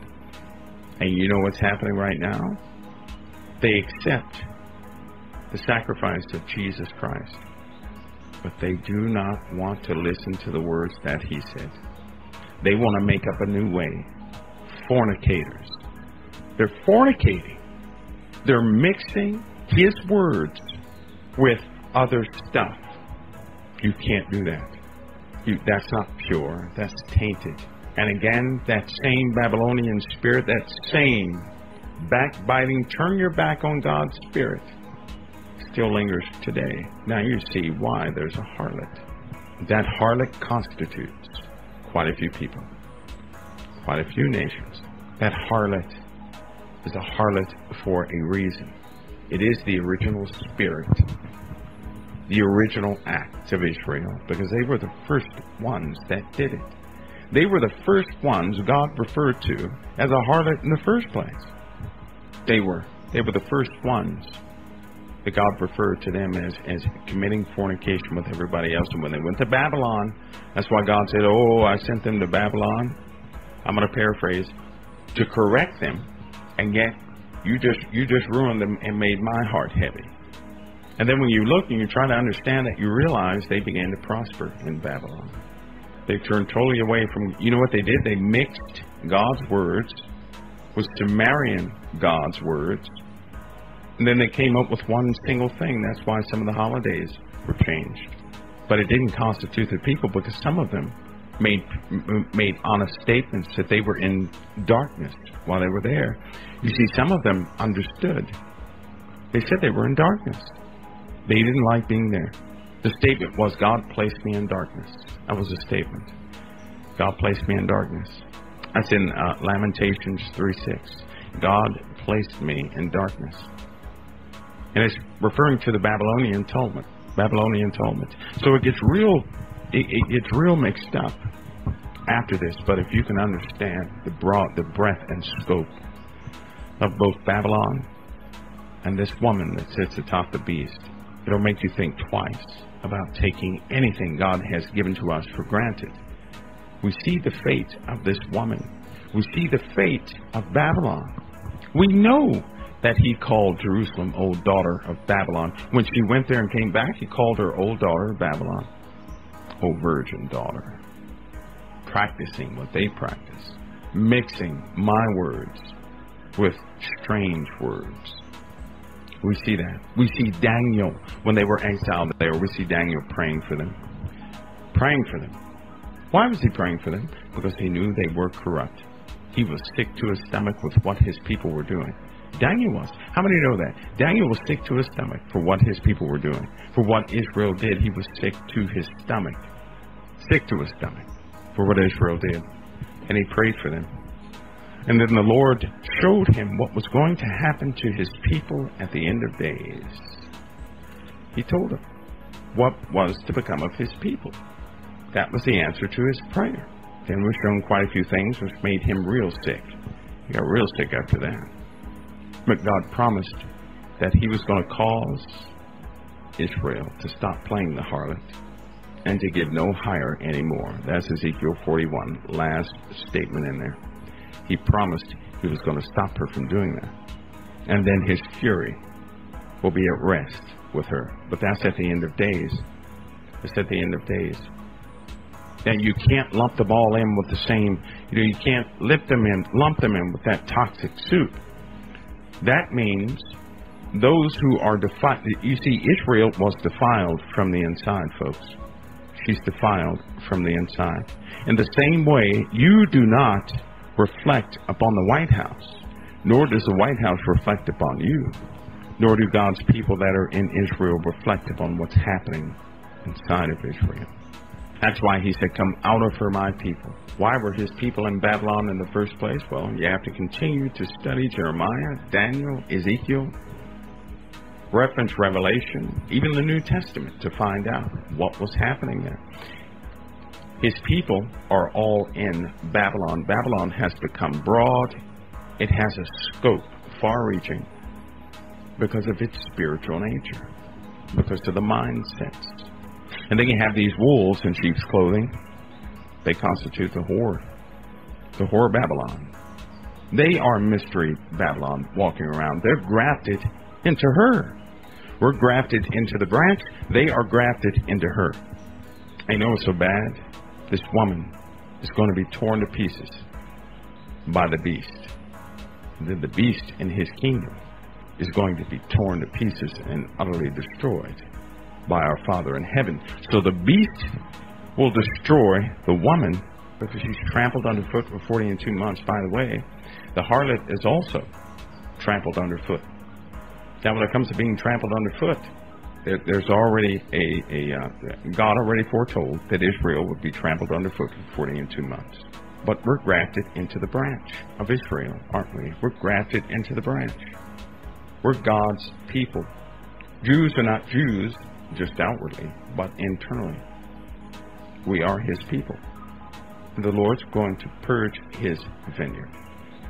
Speaker 2: And you know what's happening right now? They accept the sacrifice of Jesus Christ, but they do not want to listen to the words that He said. They want to make up a new way. Fornicators. They're fornicating. They're mixing His words with other stuff. You can't do that. You, that's not pure. That's tainted. And again, that same Babylonian spirit, that same backbiting, turn your back on God's spirit, still lingers today. Now you see why there's a harlot. That harlot constitutes quite a few people, quite a few nations. That harlot is a harlot for a reason. It is the original spirit, the original acts of Israel, because they were the first ones that did it. They were the first ones God referred to as a harlot in the first place. They were. They were the first ones that God referred to them as, as committing fornication with everybody else. And when they went to Babylon, that's why God said, Oh, I sent them to Babylon. I'm going to paraphrase to correct them, and yet you just you just ruined them and made my heart heavy. And then when you look and you try to understand that, you realize they began to prosper in Babylon. They turned totally away from, you know what they did? They mixed God's words with Sumerian God's words. And then they came up with one single thing. That's why some of the holidays were changed. But it didn't constitute the people because some of them made made honest statements that they were in darkness while they were there. You see, some of them understood. They said they were in darkness. They didn't like being there. The statement was, God placed me in darkness. That was a statement. God placed me in darkness. That's in uh, Lamentations 3.6. God placed me in darkness. And it's referring to the Babylonian Talmud. Babylonian Talmud. So it gets real, it, it gets real mixed up after this. But if you can understand the broad, the breadth and scope of both Babylon and this woman that sits atop the beast, it'll make you think twice about taking anything God has given to us for granted. We see the fate of this woman. We see the fate of Babylon. We know that he called Jerusalem old daughter of Babylon. When she went there and came back, he called her old daughter of Babylon. O virgin daughter. Practicing what they practice. Mixing my words with strange words we see that. We see Daniel when they were exiled there. We see Daniel praying for them. Praying for them. Why was he praying for them? Because he knew they were corrupt. He was sick to his stomach with what his people were doing. Daniel was. How many know that? Daniel was sick to his stomach for what his people were doing. For what Israel did, he was sick to his stomach. Sick to his stomach for what Israel did. And he prayed for them. And then the Lord showed him what was going to happen to his people at the end of days. He told him what was to become of his people. That was the answer to his prayer. Then was shown quite a few things which made him real sick. He got real sick after that. But God promised that he was going to cause Israel to stop playing the harlot and to give no hire anymore. That's Ezekiel 41, last statement in there. He promised he was going to stop her from doing that. And then his fury will be at rest with her. But that's at the end of days. It's at the end of days. And you can't lump them all in with the same, you know, you can't lift them in, lump them in with that toxic soup. That means those who are defiled, you see, Israel was defiled from the inside, folks. She's defiled from the inside. In the same way, you do not reflect upon the White House, nor does the White House reflect upon you, nor do God's people that are in Israel reflect upon what's happening inside of Israel. That's why he said, Come out of her, my people. Why were his people in Babylon in the first place? Well, you have to continue to study Jeremiah, Daniel, Ezekiel, reference Revelation, even the New Testament to find out what was happening there. His people are all in Babylon. Babylon has become broad, it has a scope far reaching because of its spiritual nature, because of the mindsets. And then you have these wolves in sheep's clothing. They constitute the whore, the whore Babylon. They are mystery Babylon walking around. They're grafted into her. We're grafted into the branch. They are grafted into her. I know it's so bad. This woman is going to be torn to pieces by the beast. And then the beast in his kingdom is going to be torn to pieces and utterly destroyed by our Father in heaven. So the beast will destroy the woman because she's trampled underfoot for 40 and two months. By the way, the harlot is also trampled underfoot. Now, when it comes to being trampled underfoot, there, there's already a, a uh, God already foretold that Israel would be trampled underfoot for 40 and two months. But we're grafted into the branch of Israel, aren't we? We're grafted into the branch. We're God's people. Jews are not Jews just outwardly, but internally. We are His people. The Lord's going to purge His vineyard.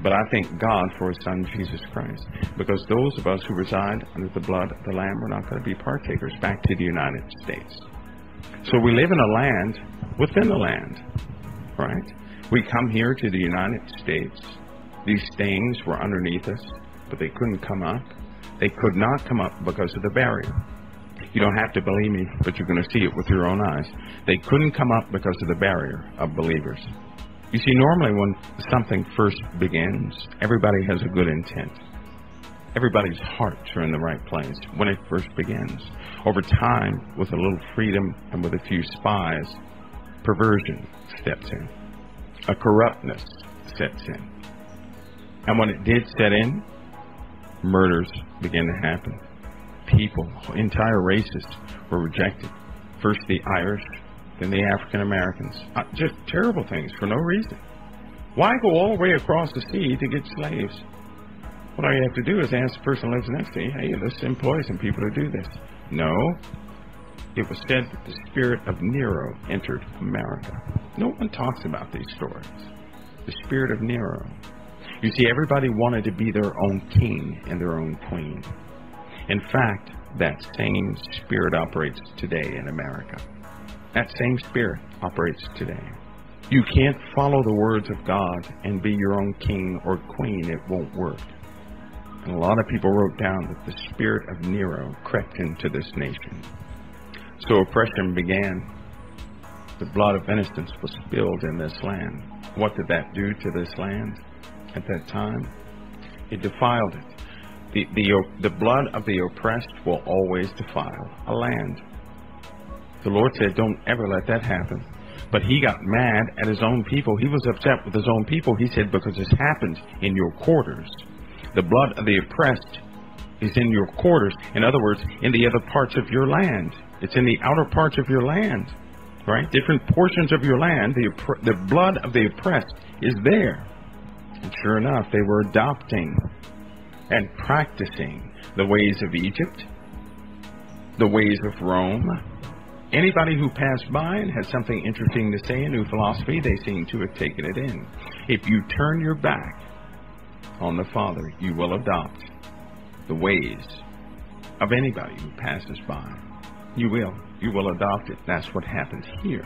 Speaker 2: But I thank God for His Son, Jesus Christ, because those of us who reside under the blood of the Lamb are not going to be partakers back to the United States. So we live in a land within the land, right? We come here to the United States. These things were underneath us, but they couldn't come up. They could not come up because of the barrier. You don't have to believe me, but you're going to see it with your own eyes. They couldn't come up because of the barrier of believers. You see, normally when something first begins, everybody has a good intent. Everybody's hearts are in the right place when it first begins. Over time, with a little freedom and with a few spies, perversion steps in. A corruptness sets in. And when it did set in, murders began to happen people, entire races were rejected. First the Irish, then the African Americans. Uh, just terrible things for no reason. Why go all the way across the sea to get slaves? What all you have to do is ask the person who lives next to you, hey, let's employ some people to do this. No. It was said that the spirit of Nero entered America. No one talks about these stories. The spirit of Nero. You see, everybody wanted to be their own king and their own queen. In fact, that same spirit operates today in America. That same spirit operates today. You can't follow the words of God and be your own king or queen. It won't work. And a lot of people wrote down that the spirit of Nero crept into this nation. So oppression began. The blood of innocents was spilled in this land. What did that do to this land at that time? It defiled it. The, the, the blood of the oppressed will always defile a land. The Lord said, Don't ever let that happen. But he got mad at his own people. He was upset with his own people. He said, Because this happened in your quarters. The blood of the oppressed is in your quarters. In other words, in the other parts of your land. It's in the outer parts of your land, right? Different portions of your land. The, the blood of the oppressed is there. And sure enough, they were adopting and practicing the ways of Egypt, the ways of Rome. Anybody who passed by and had something interesting to say, a new philosophy, they seem to have taken it in. If you turn your back on the Father, you will adopt the ways of anybody who passes by. You will. You will adopt it. That's what happens here.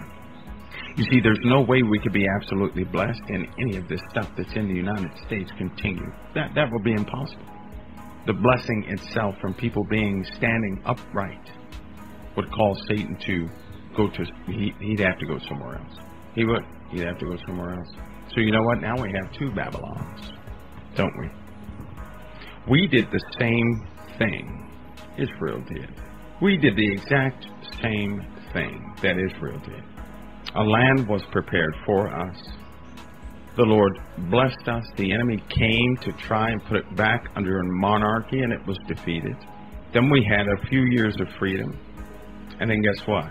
Speaker 2: You see, there's no way we could be absolutely blessed and any of this stuff that's in the United States continue. That that would be impossible. The blessing itself from people being standing upright would cause Satan to go to he, he'd have to go somewhere else. He would. He'd have to go somewhere else. So you know what? Now we have two Babylons, don't we? We did the same thing Israel did. We did the exact same thing that Israel did. A land was prepared for us. The Lord blessed us. The enemy came to try and put it back under a monarchy, and it was defeated. Then we had a few years of freedom. And then guess what?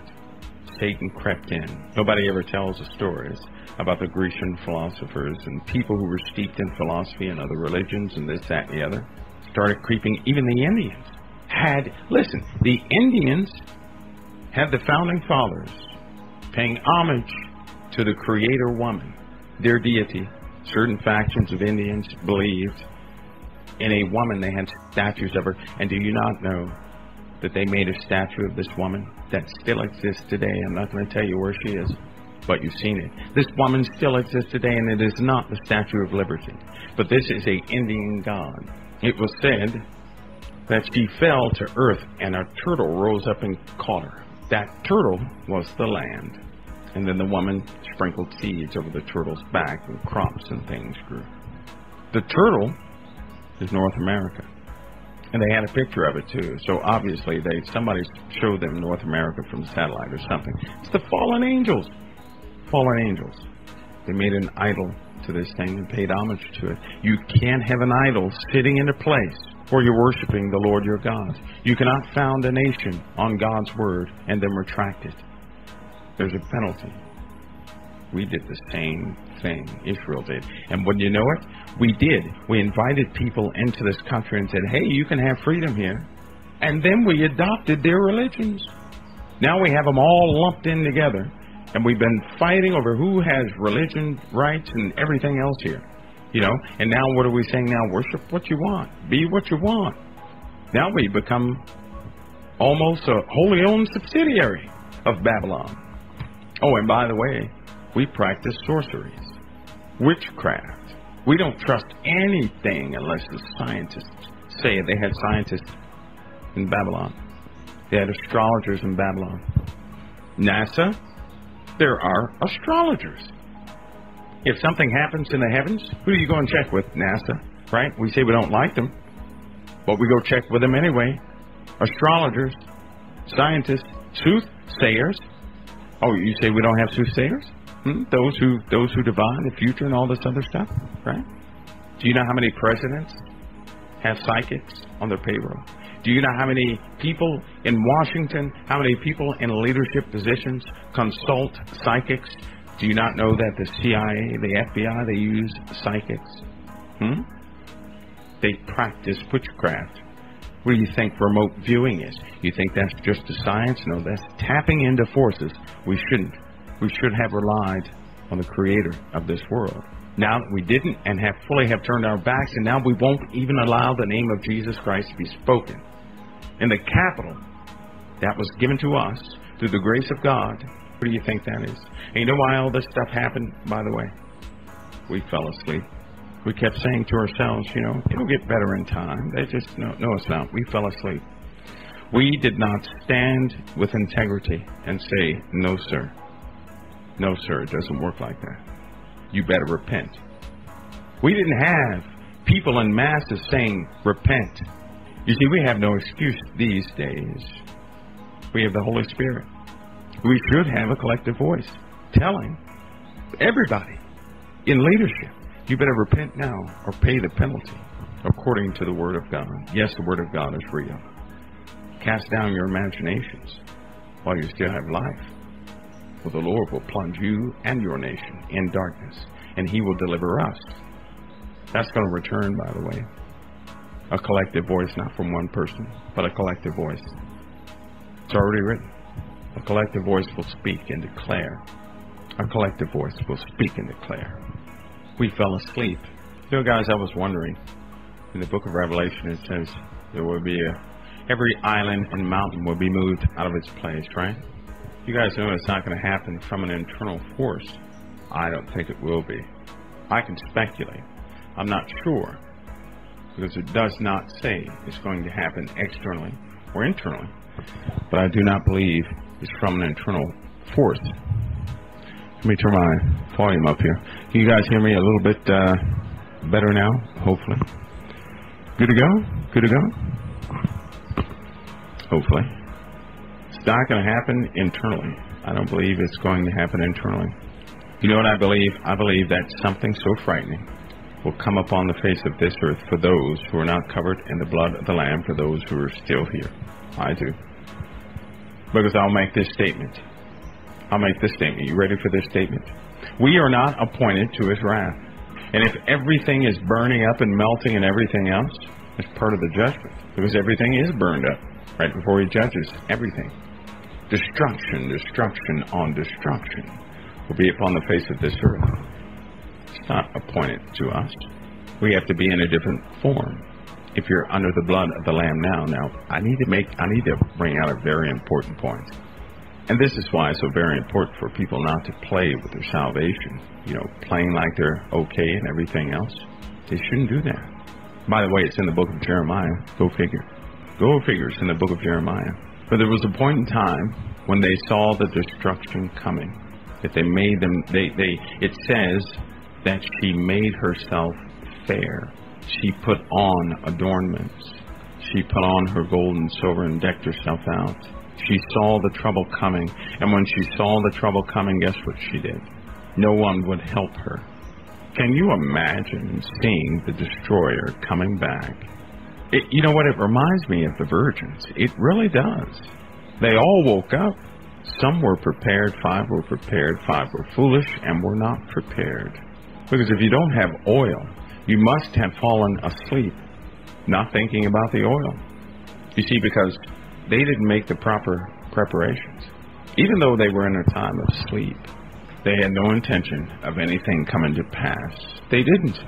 Speaker 2: Satan crept in. Nobody ever tells the stories about the Grecian philosophers and people who were steeped in philosophy and other religions and this, that, and the other. Started creeping. Even the Indians had, listen, the Indians had the founding fathers paying homage to the creator woman, their deity. Certain factions of Indians believed in a woman. They had statues of her. And do you not know that they made a statue of this woman that still exists today? I'm not going to tell you where she is, but you've seen it. This woman still exists today, and it is not the Statue of Liberty, but this is a Indian god. It was said that she fell to earth, and a turtle rose up and caught her. That turtle was the land. And then the woman sprinkled seeds over the turtle's back, and crops and things grew. The turtle is North America. And they had a picture of it too. So obviously they somebody showed them North America from satellite or something. It's the fallen angels. Fallen angels. They made an idol to this thing and paid homage to it. You can't have an idol sitting in a place where you're worshiping the Lord your God. You cannot found a nation on God's word and then retract it. There's a penalty. We did the same thing Israel did. And when you know it, we did. We invited people into this country and said, hey, you can have freedom here. And then we adopted their religions. Now we have them all lumped in together. And we've been fighting over who has religion, rights, and everything else here. You know, and now what are we saying now? Worship what you want. Be what you want. Now we become almost a wholly owned subsidiary of Babylon. Oh, and by the way, we practice sorceries, witchcraft. We don't trust anything unless the scientists say it. They had scientists in Babylon. They had astrologers in Babylon. NASA, there are astrologers. If something happens in the heavens, who do you go and check with? NASA, right? We say we don't like them, but we go check with them anyway. Astrologers, scientists, soothsayers. Oh, you say we don't have soothsayers? Hmm? Those who those who divine the future and all this other stuff, right? Do you know how many presidents have psychics on their payroll? Do you know how many people in Washington, how many people in leadership positions consult psychics? Do you not know that the CIA, the FBI, they use psychics? Hmm? They practice witchcraft. What do you think remote viewing is? You think that's just a science? No, that's tapping into forces we shouldn't. We should have relied on the creator of this world. Now we didn't and have fully have turned our backs, and now we won't even allow the name of Jesus Christ to be spoken. In the capital that was given to us through the grace of God, what do you think that is? And you know why all this stuff happened, by the way? We fell asleep. We kept saying to ourselves, you know, it'll get better in time. They just, no, no, it's not. We fell asleep. We did not stand with integrity and say, no, sir. No, sir, it doesn't work like that. You better repent. We didn't have people in masses saying, repent. You see, we have no excuse these days. We have the Holy Spirit. We should have a collective voice telling everybody in leadership, you better repent now or pay the penalty according to the Word of God. Yes, the Word of God is real. Cast down your imaginations while you still have life. For the Lord will plunge you and your nation in darkness, and He will deliver us. That's going to return, by the way. A collective voice, not from one person, but a collective voice. It's already written. A collective voice will speak and declare. A collective voice will speak and declare. We fell asleep. You know, guys, I was wondering. In the book of Revelation, it says there will be a, every island and mountain will be moved out of its place, right? You guys know it's not going to happen from an internal force. I don't think it will be. I can speculate. I'm not sure because it does not say it's going to happen externally or internally. But I do not believe it's from an internal force. Let me turn my volume up here. Can you guys hear me a little bit uh, better now? Hopefully. Good to go? Good to go? Hopefully. Not going to happen internally. I don't believe it's going to happen internally. You know what I believe? I believe that something so frightening will come upon the face of this earth for those who are not covered in the blood of the Lamb, for those who are still here. I do. Because I'll make this statement. I'll make this statement. You ready for this statement? We are not appointed to his wrath. And if everything is burning up and melting and everything else, it's part of the judgment. Because everything is burned up right before he judges everything. Destruction, destruction on destruction will be upon the face of this earth. It's not appointed to us. We have to be in a different form. If you're under the blood of the Lamb now, now I need to make I need to bring out a very important point. And this is why it's so very important for people not to play with their salvation. You know, playing like they're okay and everything else. They shouldn't do that. By the way, it's in the book of Jeremiah. Go figure. Go figure. It's in the book of Jeremiah. But there was a point in time when they saw the destruction coming that they made them. They they. It says that she made herself fair. She put on adornments. She put on her gold and silver and decked herself out. She saw the trouble coming, and when she saw the trouble coming, guess what she did? No one would help her. Can you imagine seeing the destroyer coming back? It, you know what? It reminds me of the virgins. It really does. They all woke up. Some were prepared, five were prepared, five were foolish, and were not prepared. Because if you don't have oil, you must have fallen asleep, not thinking about the oil. You see, because they didn't make the proper preparations. Even though they were in a time of sleep, they had no intention of anything coming to pass. They didn't.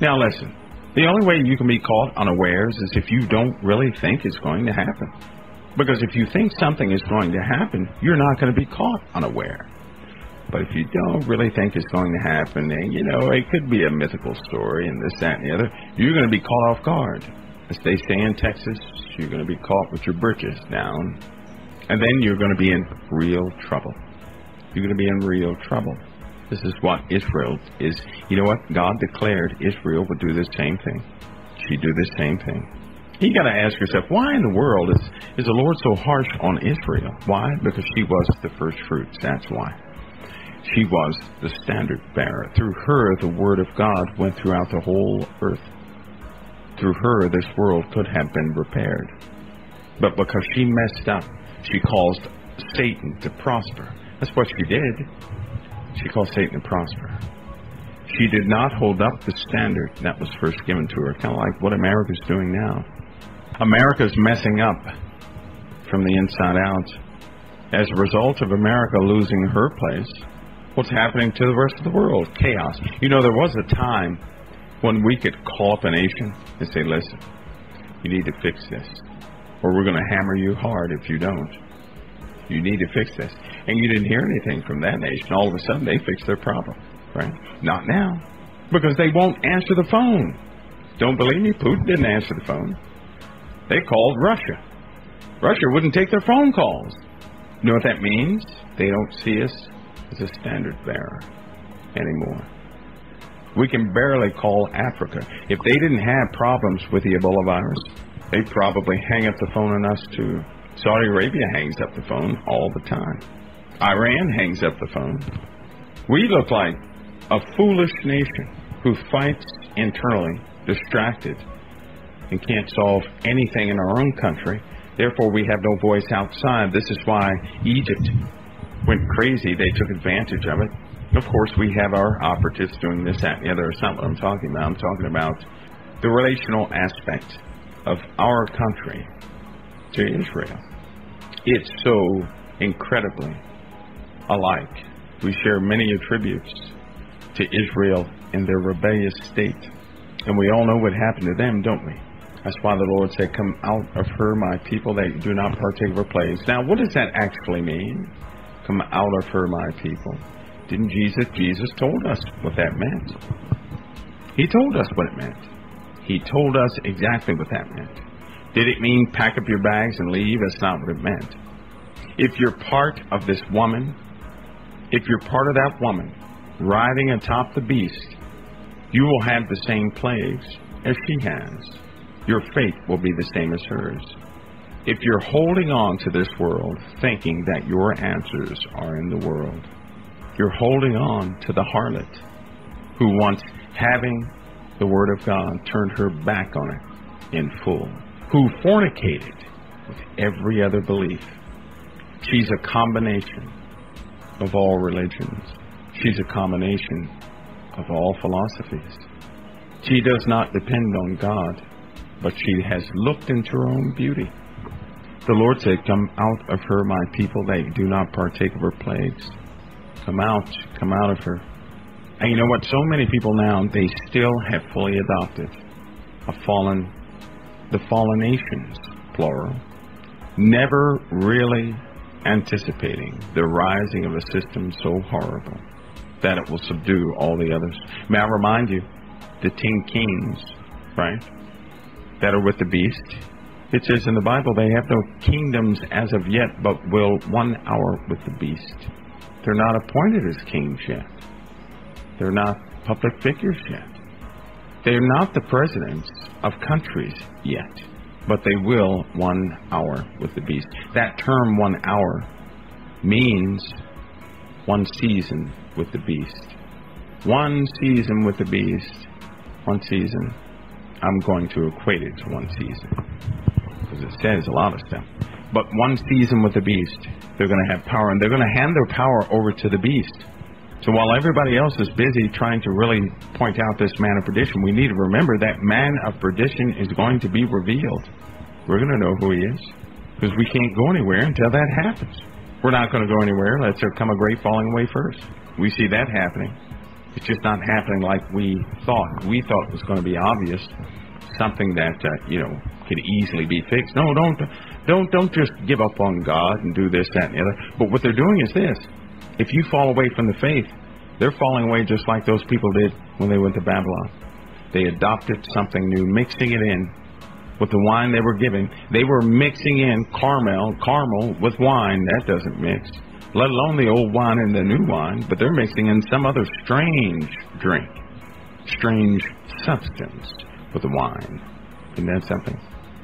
Speaker 2: Now listen, the only way you can be caught unawares is if you don't really think it's going to happen. Because if you think something is going to happen, you're not going to be caught unaware. But if you don't really think it's going to happen, and you know, it could be a mythical story and this, that, and the other, you're going to be caught off guard. As they say in Texas, you're going to be caught with your britches down. And then you're going to be in real trouble. You're going to be in real trouble. This is what Israel is. You know what? God declared Israel would do the same thing. She'd do the same thing. You got to ask yourself, why in the world is, is the Lord so harsh on Israel? Why? Because she was the first fruits. That's why. She was the standard bearer. Through her, the word of God went throughout the whole earth. Through her, this world could have been repaired. But because she messed up, she caused Satan to prosper. That's what she did. She caused Satan to prosper. She did not hold up the standard that was first given to her, kind of like what America's doing now. America's messing up from the inside out. As a result of America losing her place, what's happening to the rest of the world? Chaos. You know, there was a time when we could call up a nation and say, listen, you need to fix this, or we're going to hammer you hard if you don't. You need to fix this. And you didn't hear anything from that nation. All of a sudden, they fixed their problem, right? Not now, because they won't answer the phone. Don't believe me? Putin didn't answer the phone. They called Russia. Russia wouldn't take their phone calls. You know what that means? They don't see us as a standard bearer anymore. We can barely call Africa. If they didn't have problems with the Ebola virus, they'd probably hang up the phone on us too. Saudi Arabia hangs up the phone all the time. Iran hangs up the phone. We look like a foolish nation who fights internally, distracted, and can't solve anything in our own country. Therefore, we have no voice outside. This is why Egypt went crazy. They took advantage of it. Of course, we have our operatives doing this, that, and the other. It's not what I'm talking about. I'm talking about the relational aspect of our country to Israel. It's so incredibly alike. We share many attributes to Israel in their rebellious state. And we all know what happened to them, don't we? That's why the Lord said, Come out of her, my people, that do not partake of her plagues. Now, what does that actually mean? Come out of her, my people. Didn't Jesus? Jesus told us what that meant. He told us what it meant. He told us exactly what that meant. Did it mean pack up your bags and leave? That's not what it meant. If you're part of this woman, if you're part of that woman riding atop the beast, you will have the same plagues as she has. Your fate will be the same as hers. If you're holding on to this world thinking that your answers are in the world, You're holding on to the harlot who once having the Word of God turned her back on it in full, who fornicated with every other belief. She's a combination of all religions. She's a combination of all philosophies. She does not depend on God, but she has looked into her own beauty. The Lord said, Come out of her, my people, they do not partake of her plagues. Come out, come out of her. And you know what? So many people now, they still have fully adopted a fallen, the fallen nations, plural, never really anticipating the rising of a system so horrible that it will subdue all the others. May I remind you, the ten kings, right, that are with the beast, it says in the Bible they have no kingdoms as of yet, but will one hour with the beast. They're not appointed as kings yet. They're not public figures yet. They're not the presidents of countries yet, but they will one hour with the beast. That term, one hour, means one season with the beast. One season with the beast. One season. I'm going to equate it to one season because it says a lot of stuff. But one season with the beast, they're going to have power, and they're going to hand their power over to the beast. So while everybody else is busy trying to really point out this man of perdition, we need to remember that man of perdition is going to be revealed. We're going to know who he is because we can't go anywhere until that happens. We're not going to go anywhere unless there come a great falling away first. We see that happening. It's just not happening like we thought. We thought it was going to be obvious, something that uh, you know could easily be fixed. No, don't don't don't just give up on God and do this, that, and the other. But what they're doing is this: if you fall away from the faith, they're falling away just like those people did when they went to Babylon. They adopted something new, mixing it in with the wine they were given. They were mixing in caramel, caramel with wine. That doesn't mix. Let alone the old wine and the new wine, but they're mixing in some other strange drink, strange substance with the wine. Isn't that something?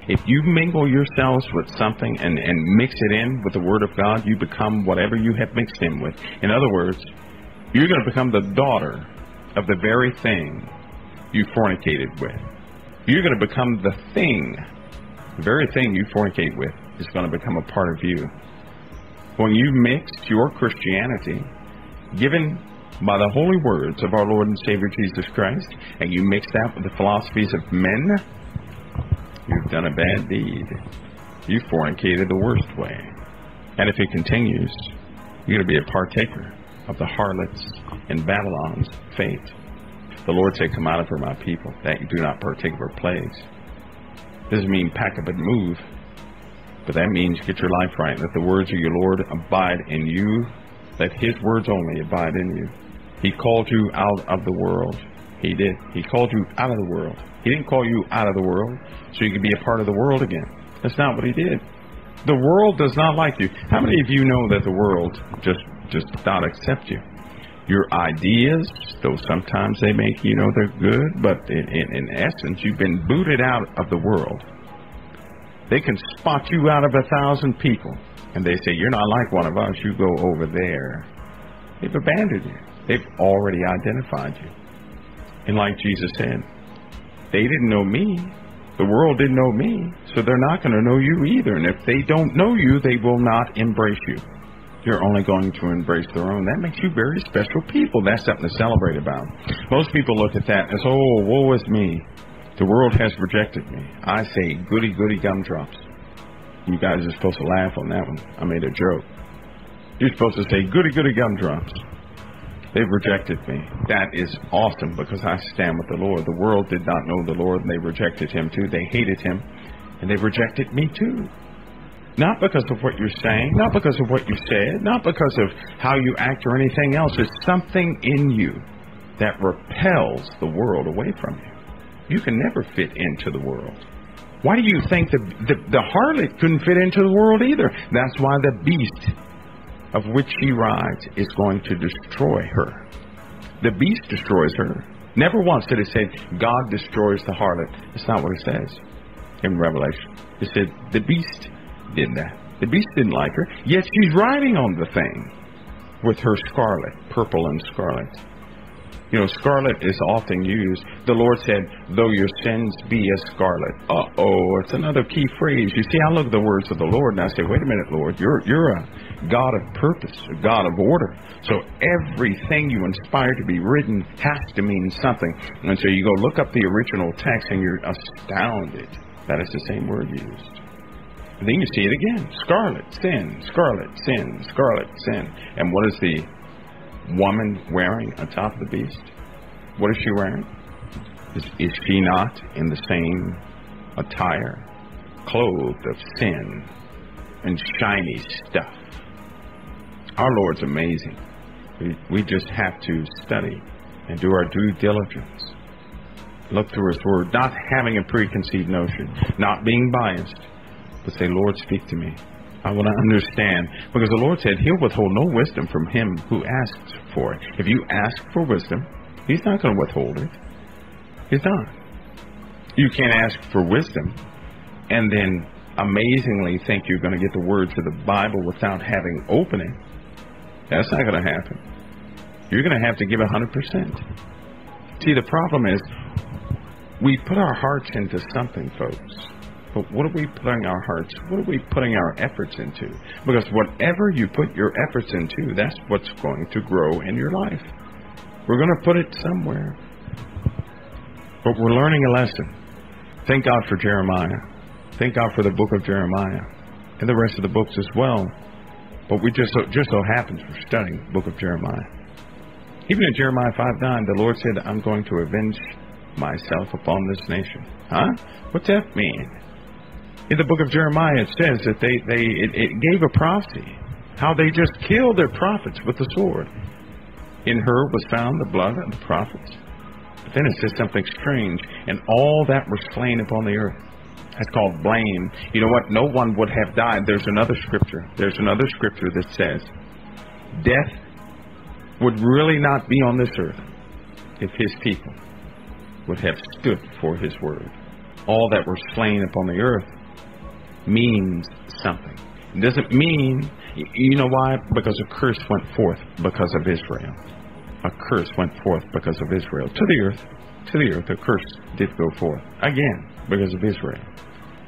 Speaker 2: If you mingle yourselves with something and, and mix it in with the Word of God, you become whatever you have mixed in with. In other words, you're going to become the daughter of the very thing you fornicated with. You're going to become the thing, the very thing you fornicate with is going to become a part of you. When you mixed your Christianity, given by the holy words of our Lord and Savior Jesus Christ, and you mix that with the philosophies of men, You've done a bad deed. You fornicated the worst way. And if it continues, you're going to be a partaker of the harlots and Babylon's fate. The Lord said, Come out of her, my people, that you do not partake of her plagues. Doesn't mean pack up and move, but that means get your life right. Let the words of your Lord abide in you. Let His words only abide in you. He called you out of the world. He did. He called you out of the world. He didn't call you out of the world so you could be a part of the world again. That's not what he did. The world does not like you. How many of you know that the world just just not accept you? Your ideas, though sometimes they make you know they're good, but in, in, in essence, you've been booted out of the world. They can spot you out of a thousand people, and they say you're not like one of us. You go over there. They've abandoned you. They've already identified you. And like Jesus said, they didn't know me. The world didn't know me, so they're not going to know you either. And if they don't know you, they will not embrace you. You're only going to embrace their own. That makes you very special people. That's something to celebrate about. Most people look at that as, oh, woe is me. The world has rejected me. I say, goody, goody gumdrops. You guys are supposed to laugh on that one. I made a joke. You're supposed to say, goody, goody gumdrops. They've rejected me. That is awesome because I stand with the Lord. The world did not know the Lord and they rejected him too. They hated him and they rejected me too. Not because of what you're saying, not because of what you said, not because of how you act or anything else. It's something in you that repels the world away from you. You can never fit into the world. Why do you think the, the, the harlot couldn't fit into the world either? That's why the beast of which she rides is going to destroy her. The beast destroys her. Never once did it say God destroys the harlot. That's not what it says in Revelation. It said the beast did that. The beast didn't like her, yet she's riding on the thing. with her scarlet, purple and scarlet. You know, scarlet is often used. The Lord said, though your sins be as scarlet. Uh-oh, it's another key phrase. You see, I look at the words of the Lord and I say, wait a minute, Lord, you're, you're a God of purpose, a God of order. So everything you inspire to be written has to mean something. And so you go look up the original text and you're astounded that it's the same word used. And then you see it again. Scarlet, sin, scarlet, sin, scarlet, sin. And what is the woman wearing on top of the beast? What is she wearing? Is, is she not in the same attire, clothed of sin and shiny stuff? Our Lord's amazing. We, we just have to study and do our due diligence. Look through His Word, not having a preconceived notion, not being biased, but say, Lord, speak to me. I want to understand. Because the Lord said He'll withhold no wisdom from him who asks for it. If you ask for wisdom, He's not going to withhold it. He's not. You can't ask for wisdom and then amazingly think you're going to get the words of the Bible without having opening. That's not going to happen. You're going to have to give 100%. See, the problem is we put our hearts into something, folks. But what are we putting our hearts, what are we putting our efforts into? Because whatever you put your efforts into, that's what's going to grow in your life. We're going to put it somewhere. But we're learning a lesson. Thank God for Jeremiah. Thank God for the book of Jeremiah and the rest of the books as well. But we just so, just so happens we're studying the book of Jeremiah. Even in Jeremiah 5 9, the Lord said, I'm going to avenge myself upon this nation. Huh? What's that mean? In the book of Jeremiah, it says that they, they it, it gave a prophecy how they just killed their prophets with the sword. In her was found the blood of the prophets. But then it says something strange, and all that were slain upon the earth. That's called blame. You know what? No one would have died. There's another scripture. There's another scripture that says death would really not be on this earth if his people would have stood for his word. All that were slain upon the earth means something. It doesn't mean, you know why? Because a curse went forth because of Israel. A curse went forth because of Israel. To the earth, to the earth, a curse did go forth. Again, because of Israel.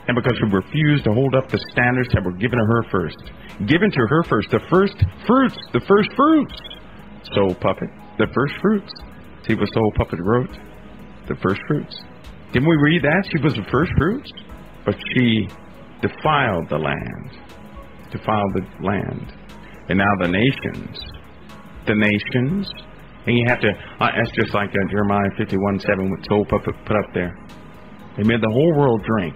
Speaker 2: And because she refused to hold up the standards that were given to her first. Given to her first. The first fruits. The first fruits. Soul puppet. The first fruits. See what Soul puppet wrote? The first fruits. Didn't we read that? She was the first fruits. But she defiled the land, defiled the land. And now the nations, the nations, and you have to, uh, that's just like uh, Jeremiah 51 7 with Soul Puppet put up there. They made the whole world drink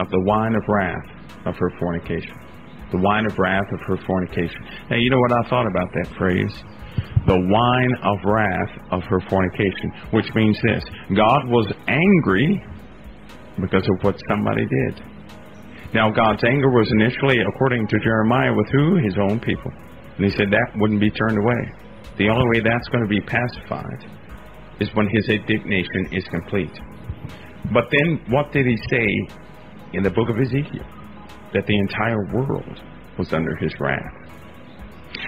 Speaker 2: of the wine of wrath of her fornication. The wine of wrath of her fornication. Now, you know what I thought about that phrase? The wine of wrath of her fornication, which means this God was angry because of what somebody did. Now, God's anger was initially, according to Jeremiah, with who? His own people. And he said that wouldn't be turned away. The only way that's going to be pacified is when his indignation is complete. But then, what did he say in the book of Ezekiel? That the entire world was under his wrath.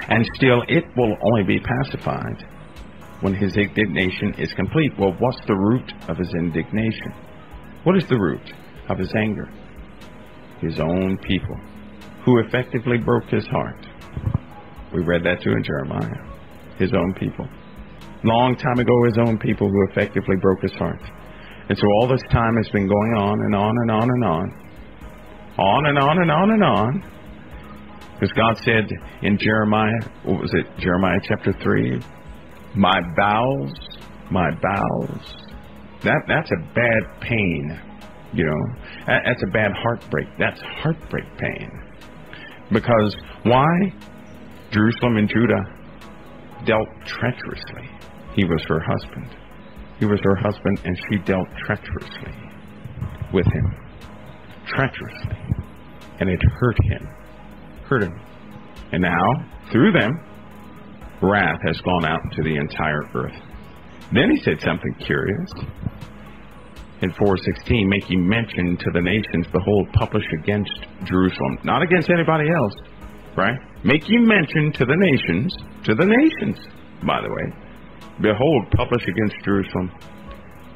Speaker 2: And still, it will only be pacified when his indignation is complete. Well, what's the root of his indignation? What is the root of his anger? his own people, who effectively broke his heart. We read that too in Jeremiah. His own people. Long time ago, his own people who effectively broke his heart. And so all this time has been going on and on and on and on. On and on and on and on. Because God said in Jeremiah, what was it? Jeremiah chapter 3, my bowels, my bowels. That, that's a bad pain you know, that's a bad heartbreak. That's heartbreak pain. Because why? Jerusalem and Judah dealt treacherously. He was her husband. He was her husband, and she dealt treacherously with him. Treacherously. And it hurt him. Hurt him. And now, through them, wrath has gone out to the entire earth. Then he said something curious in 416, making mention to the nations, behold, publish against Jerusalem, not against anybody else, right? Make ye mention to the nations, to the nations, by the way. Behold, publish against Jerusalem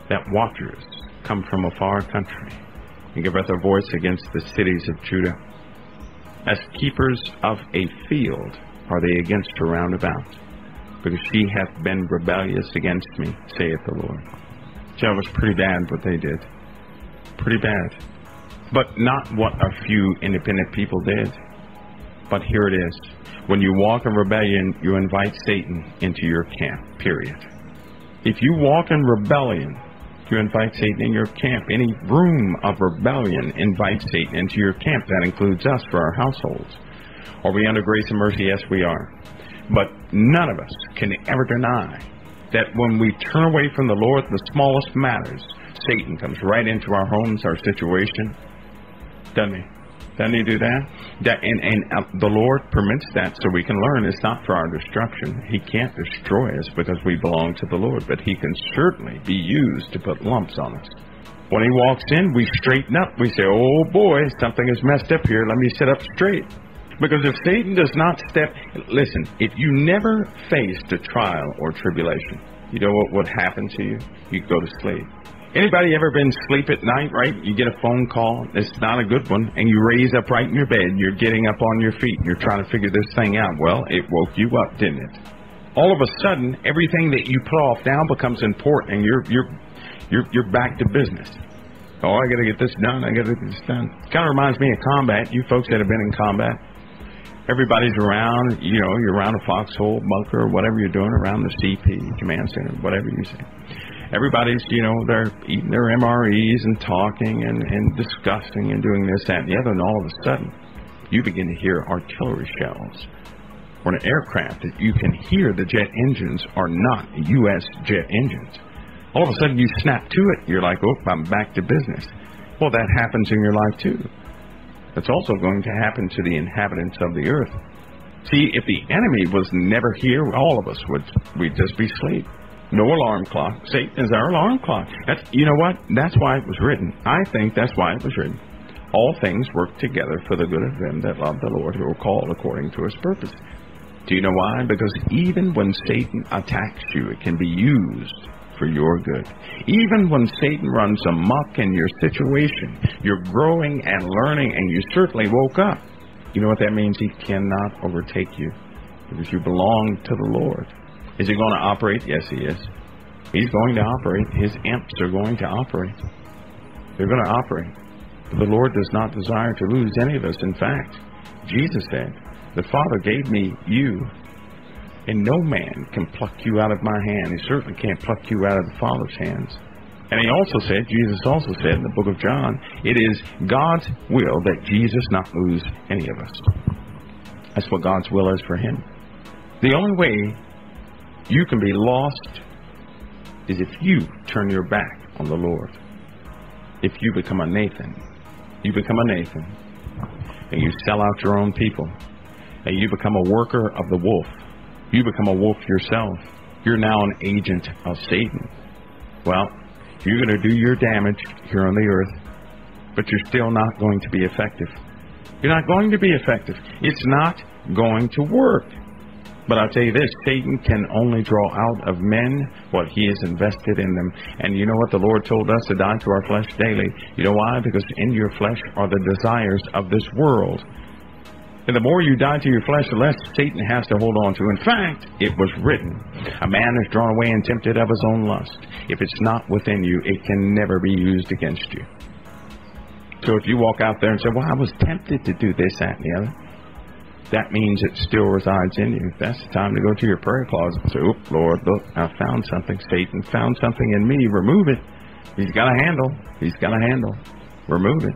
Speaker 2: that watchers come from a far country, and give us a voice against the cities of Judah. As keepers of a field are they against her round about, because she hath been rebellious against me, saith the Lord. So it was pretty bad what they did. Pretty bad. But not what a few independent people did. But here it is. When you walk in rebellion, you invite Satan into your camp, period. If you walk in rebellion, you invite Satan in your camp. Any room of rebellion invites Satan into your camp. That includes us for our households. Are we under grace and mercy? Yes, we are. But none of us can ever deny that when we turn away from the Lord, the smallest matters, Satan comes right into our homes, our situation. Doesn't he? Doesn't he do that? that and and uh, the Lord permits that so we can learn. It's not for our destruction. He can't destroy us because we belong to the Lord, but He can certainly be used to put lumps on us. When He walks in, we straighten up. We say, "Oh boy, something is messed up here. Let me sit up straight." Because if Satan does not step, listen, if you never faced a trial or tribulation, you know what would happen to you? You go to sleep. Anybody ever been asleep at night, right? You get a phone call, it's not a good one, and you raise up right in your bed, you're getting up on your feet, and you're trying to figure this thing out. Well, it woke you up, didn't it? All of a sudden, everything that you put off now becomes important, and you're you're you're you're back to business. Oh, I got to get this done. I got to get this done. Kind of reminds me of combat. You folks that have been in combat, everybody's around, you know, you're around a foxhole, bunker, whatever you're doing, around the CP, command center, whatever you say. Everybody's, you know, they're eating their MREs and talking and, and discussing and doing this, that, and the other, and all of a sudden, you begin to hear artillery shells or an aircraft that you can hear the jet engines are not U.S. jet engines. All of a sudden, you snap to it. You're like, oh, I'm back to business. Well, that happens in your life too. That's also going to happen to the inhabitants of the earth. See, if the enemy was never here, all of us would we'd just be asleep. No alarm clock. Satan is our alarm clock. That's you know what? That's why it was written. I think that's why it was written. All things work together for the good of them that love the Lord, who are called according to his purpose. Do you know why? Because even when Satan attacks you, it can be used for your good. Even when Satan runs amok in your situation, you're growing and learning, and you certainly woke up. You know what that means? He cannot overtake you because you belong to the Lord. Is he going to operate? Yes, he is. He's going to operate. His imps are going to operate. They're going to operate. The Lord does not desire to lose any of us. In fact, Jesus said, The Father gave me you and no man can pluck you out of my hand. He certainly can't pluck you out of the Father's hands. And he also said, Jesus also said in the book of John, it is God's will that Jesus not lose any of us. That's what God's will is for him. The only way you can be lost is if you turn your back on the Lord. If you become a Nathan, you become a Nathan, and you sell out your own people, and you become a worker of the wolf, you become a wolf yourself. You're now an agent of Satan. Well, you're going to do your damage here on the earth, but you're still not going to be effective. You're not going to be effective. It's not going to work. But I'll tell you this Satan can only draw out of men what he has invested in them. And you know what? The Lord told us to die to our flesh daily. You know why? Because in your flesh are the desires of this world. And the more you die to your flesh, the less Satan has to hold on to. In fact, it was written, a man is drawn away and tempted of his own lust. If it's not within you, it can never be used against you. So if you walk out there and say, well, I was tempted to do this, that, and the other, that means it still resides in you. That's the time to go to your prayer closet and say, Lord, look, I found something. Satan found something in me. Remove it. He's got a handle. He's got a handle. Remove it.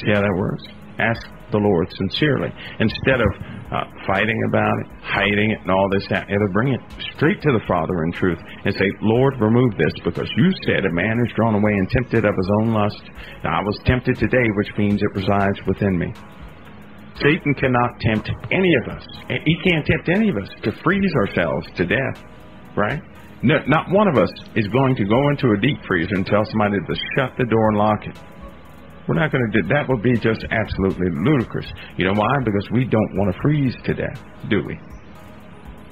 Speaker 2: See how that works? Ask the Lord sincerely instead of uh, fighting about it, hiding it, and all this. Either bring it straight to the Father in truth and say, Lord, remove this because you said a man is drawn away and tempted of his own lust. Now, I was tempted today, which means it resides within me. Satan cannot tempt any of us. He can't tempt any of us to freeze ourselves to death, right? No, not one of us is going to go into a deep freezer and tell somebody to shut the door and lock it. We're not going to do that. Would be just absolutely ludicrous. You know why? Because we don't want to freeze to death, do we?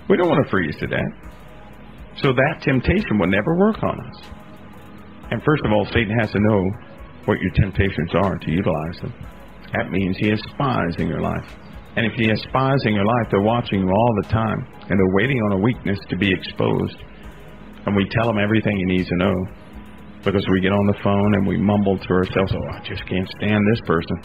Speaker 2: We don't want to freeze to death. So that temptation will never work on us. And first of all, Satan has to know what your temptations are to utilize them. That means he has spies in your life. And if he has spies in your life, they're watching you all the time, and they're waiting on a weakness to be exposed. And we tell him everything he needs to know because we get on the phone and we mumble to ourselves, "Oh, I just can't stand this person,"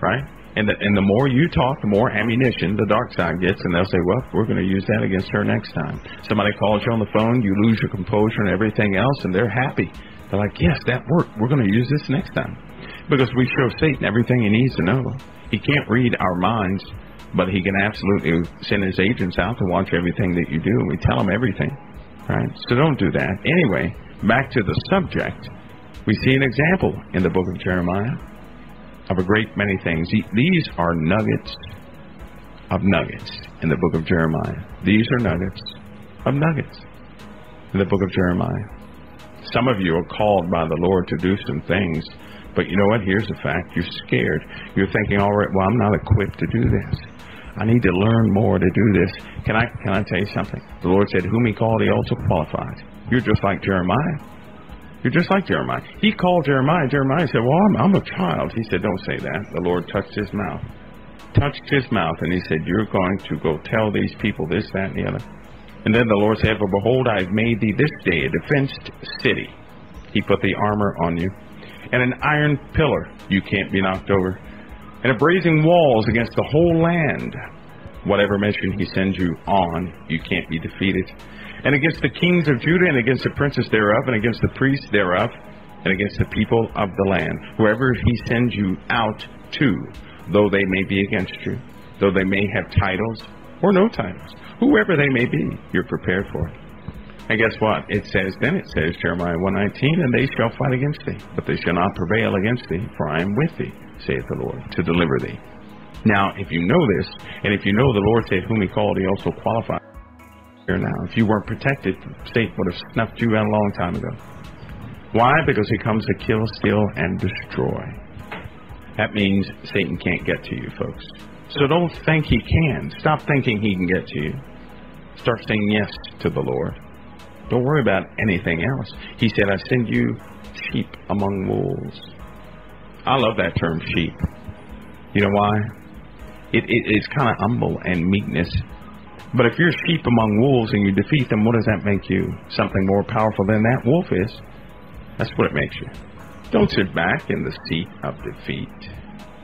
Speaker 2: right? And the, and the more you talk, the more ammunition the dark side gets, and they'll say, "Well, we're going to use that against her next time." Somebody calls you on the phone, you lose your composure and everything else, and they're happy. They're like, "Yes, that worked. We're going to use this next time," because we show Satan everything he needs to know. He can't read our minds, but he can absolutely send his agents out to watch everything that you do, and we tell him everything, right? So don't do that. Anyway back to the subject, we see an example in the book of Jeremiah of a great many things. These are nuggets of nuggets in the book of Jeremiah. These are nuggets of nuggets in the book of Jeremiah. Some of you are called by the Lord to do some things, but you know what? Here's the fact. You're scared. You're thinking, all right, well, I'm not equipped to do this. I need to learn more to do this. Can I can I tell you something? The Lord said, Whom he called, he also qualified. You're just like Jeremiah. You're just like Jeremiah. He called Jeremiah. Jeremiah said, Well, I'm, I'm a child. He said, Don't say that. The Lord touched his mouth. Touched his mouth, and he said, You're going to go tell these people this, that, and the other. And then the Lord said, For behold, I have made thee this day a defenced city. He put the armor on you. And an iron pillar, you can't be knocked over. And a brazen walls against the whole land. Whatever mission he sends you on, you can't be defeated and against the kings of Judah, and against the princes thereof, and against the priests thereof, and against the people of the land. Whoever he sends you out to, though they may be against you, though they may have titles or no titles, whoever they may be, you're prepared for it. And guess what? It says, then it says, Jeremiah 119, and they shall fight against thee, but they shall not prevail against thee, for I am with thee, saith the Lord, to deliver thee. Now, if you know this, and if you know the Lord said, whom he called, he also qualified here now. If you weren't protected, Satan would have snuffed you out a long time ago. Why? Because he comes to kill, steal, and destroy. That means Satan can't get to you, folks. So don't think he can. Stop thinking he can get to you. Start saying yes to the Lord. Don't worry about anything else. He said, I send you sheep among wolves. I love that term, sheep. You know why? It, it, it's kind of humble and meekness but if you're sheep among wolves and you defeat them, what does that make you? Something more powerful than that wolf is. That's what it makes you. Don't sit back in the seat of defeat.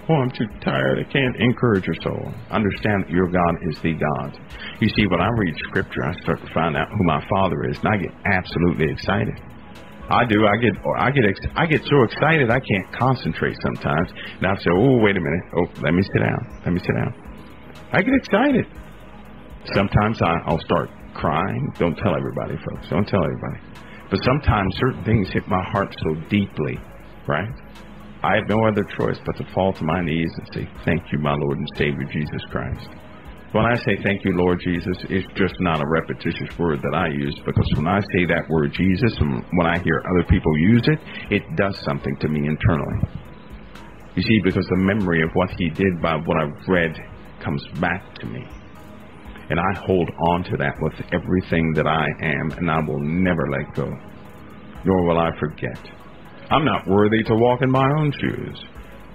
Speaker 2: Oh, I'm too tired. I can't encourage your soul. Understand that your God is the God. You see, when I read Scripture, I start to find out who my Father is, and I get absolutely excited. I do. I get. I get. I get so excited I can't concentrate sometimes. And I say, "Oh, wait a minute. Oh, let me sit down. Let me sit down." I get excited. Sometimes I, I'll start crying. Don't tell everybody, folks. Don't tell everybody. But sometimes certain things hit my heart so deeply, right? I have no other choice but to fall to my knees and say, Thank you, my Lord and Savior Jesus Christ. When I say thank you, Lord Jesus, it's just not a repetitious word that I use because when I say that word Jesus and when I hear other people use it, it does something to me internally. You see, because the memory of what he did by what I've read comes back to me. And I hold on to that with everything that I am, and I will never let go, nor will I forget. I'm not worthy to walk in my own shoes,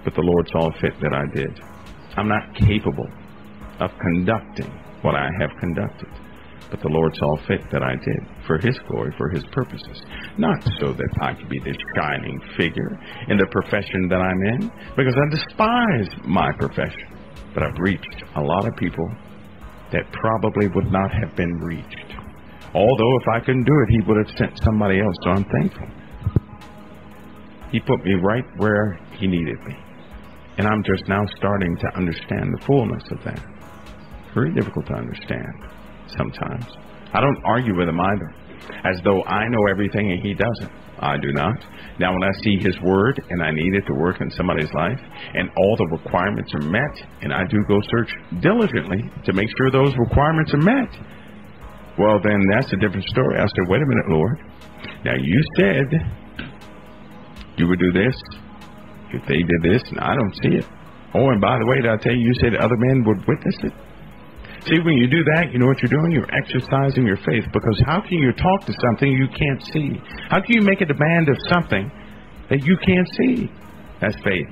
Speaker 2: but the Lord saw fit that I did. I'm not capable of conducting what I have conducted, but the Lord saw fit that I did for His glory, for His purposes. Not so that I could be this shining figure in the profession that I'm in, because I despise my profession. But I've reached a lot of people that probably would not have been reached. Although if I couldn't do it, he would have sent somebody else, so I'm thankful. He put me right where he needed me. And I'm just now starting to understand the fullness of that. Very difficult to understand sometimes. I don't argue with him either, as though I know everything and he doesn't. I do not. Now, when I see His Word and I need it to work in somebody's life, and all the requirements are met, and I do go search diligently to make sure those requirements are met, well, then that's a different story. I said, wait a minute, Lord. Now, you said you would do this, if they did this and I don't see it. Oh, and by the way, did I tell you, you said other men would witness it? See, when you do that, you know what you're doing? You're exercising your faith because how can you talk to something you can't see? How can you make a demand of something that you can't see? That's faith.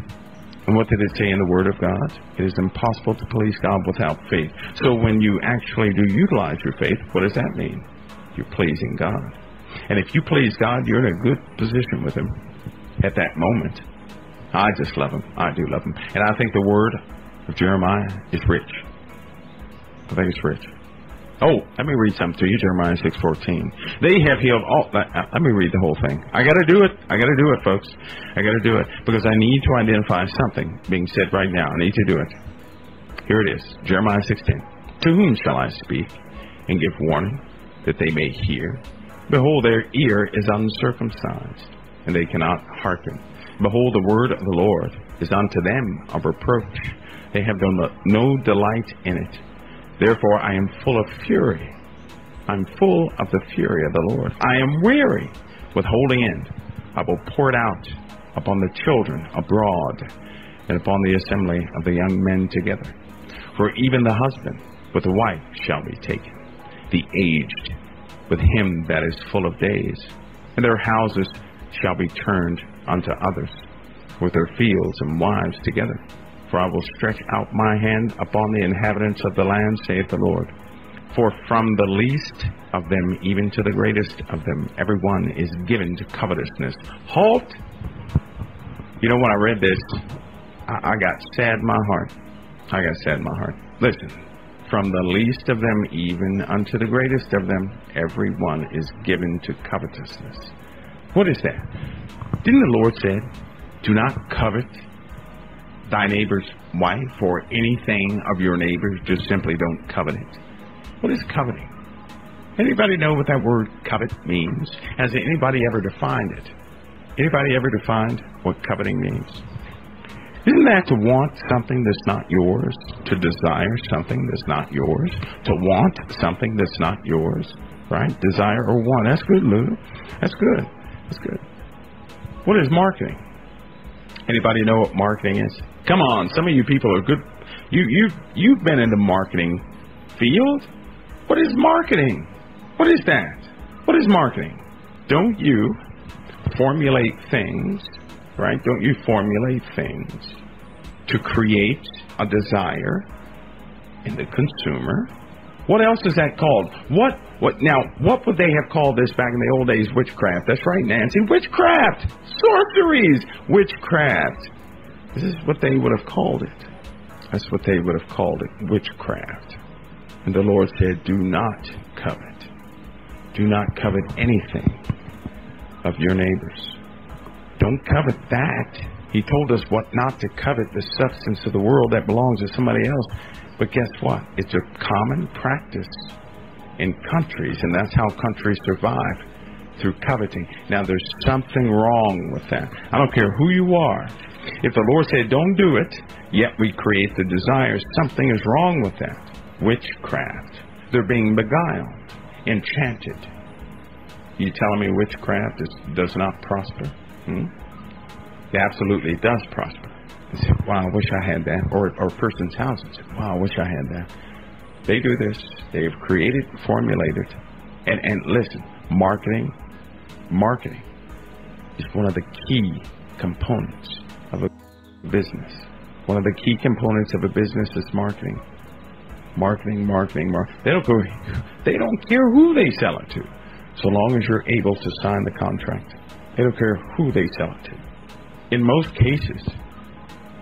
Speaker 2: And what did it say in the Word of God? It is impossible to please God without faith. So when you actually do utilize your faith, what does that mean? You're pleasing God. And if you please God, you're in a good position with Him at that moment. I just love Him. I do love Him. And I think the Word of Jeremiah is rich. I think it's rich. Oh, let me read something to you, Jeremiah six fourteen. They have healed all. Let, let me read the whole thing. I got to do it. I got to do it, folks. I got to do it because I need to identify something being said right now. I need to do it. Here it is, Jeremiah six ten. To whom shall I speak and give warning that they may hear? Behold, their ear is uncircumcised, and they cannot hearken. Behold, the word of the Lord is unto them a reproach. They have no, no delight in it. Therefore, I am full of fury. I'm full of the fury of the Lord. I am weary with holding in. I will pour it out upon the children abroad and upon the assembly of the young men together. For even the husband with the wife shall be taken, the aged with him that is full of days, and their houses shall be turned unto others, with their fields and wives together. For I will stretch out my hand upon the inhabitants of the land, saith the Lord. For from the least of them even to the greatest of them, every one is given to covetousness. Halt! You know, when I read this, I, I got sad in my heart. I got sad in my heart. Listen, from the least of them even unto the greatest of them, every one is given to covetousness. What is that? Didn't the Lord say, Do not covet thy neighbor's wife or anything of your neighbor's, just simply don't covet it. What is coveting? Anybody know what that word covet means? Has anybody ever defined it? Anybody ever defined what coveting means? Isn't that to want something that's not yours? To desire something that's not yours? To want something that's not yours? Right? Desire or want. That's good, Lou. That's good. That's good. What is marketing? Anybody know what marketing is? Come on, some of you people are good. You you you've been in the marketing field. What is marketing? What is that? What is marketing? Don't you formulate things, right? Don't you formulate things to create a desire in the consumer? What else is that called? What what now? What would they have called this back in the old days? Witchcraft. That's right, Nancy. Witchcraft, sorceries, witchcraft. This is what they would have called it. That's what they would have called it, witchcraft. And the Lord said, Do not covet. Do not covet anything of your neighbors. Don't covet that. He told us what not to covet the substance of the world that belongs to somebody else. But guess what? It's a common practice in countries, and that's how countries survive through coveting. Now, there's something wrong with that. I don't care who you are. If the Lord said, don't do it, yet we create the desires, something is wrong with that. Witchcraft. They're being beguiled, enchanted. You telling me witchcraft is, does not prosper? Hmm? It absolutely does prosper. You say, wow, I wish I had that. Or, or a person's house and say, wow, I wish I had that. They do this. They've created, formulated, and, and listen, marketing, marketing is one of the key components of a business. One of the key components of a business is marketing. Marketing, marketing, marketing. They don't go, they don't care who they sell it to, so long as you're able to sign the contract. They don't care who they sell it to. In most cases,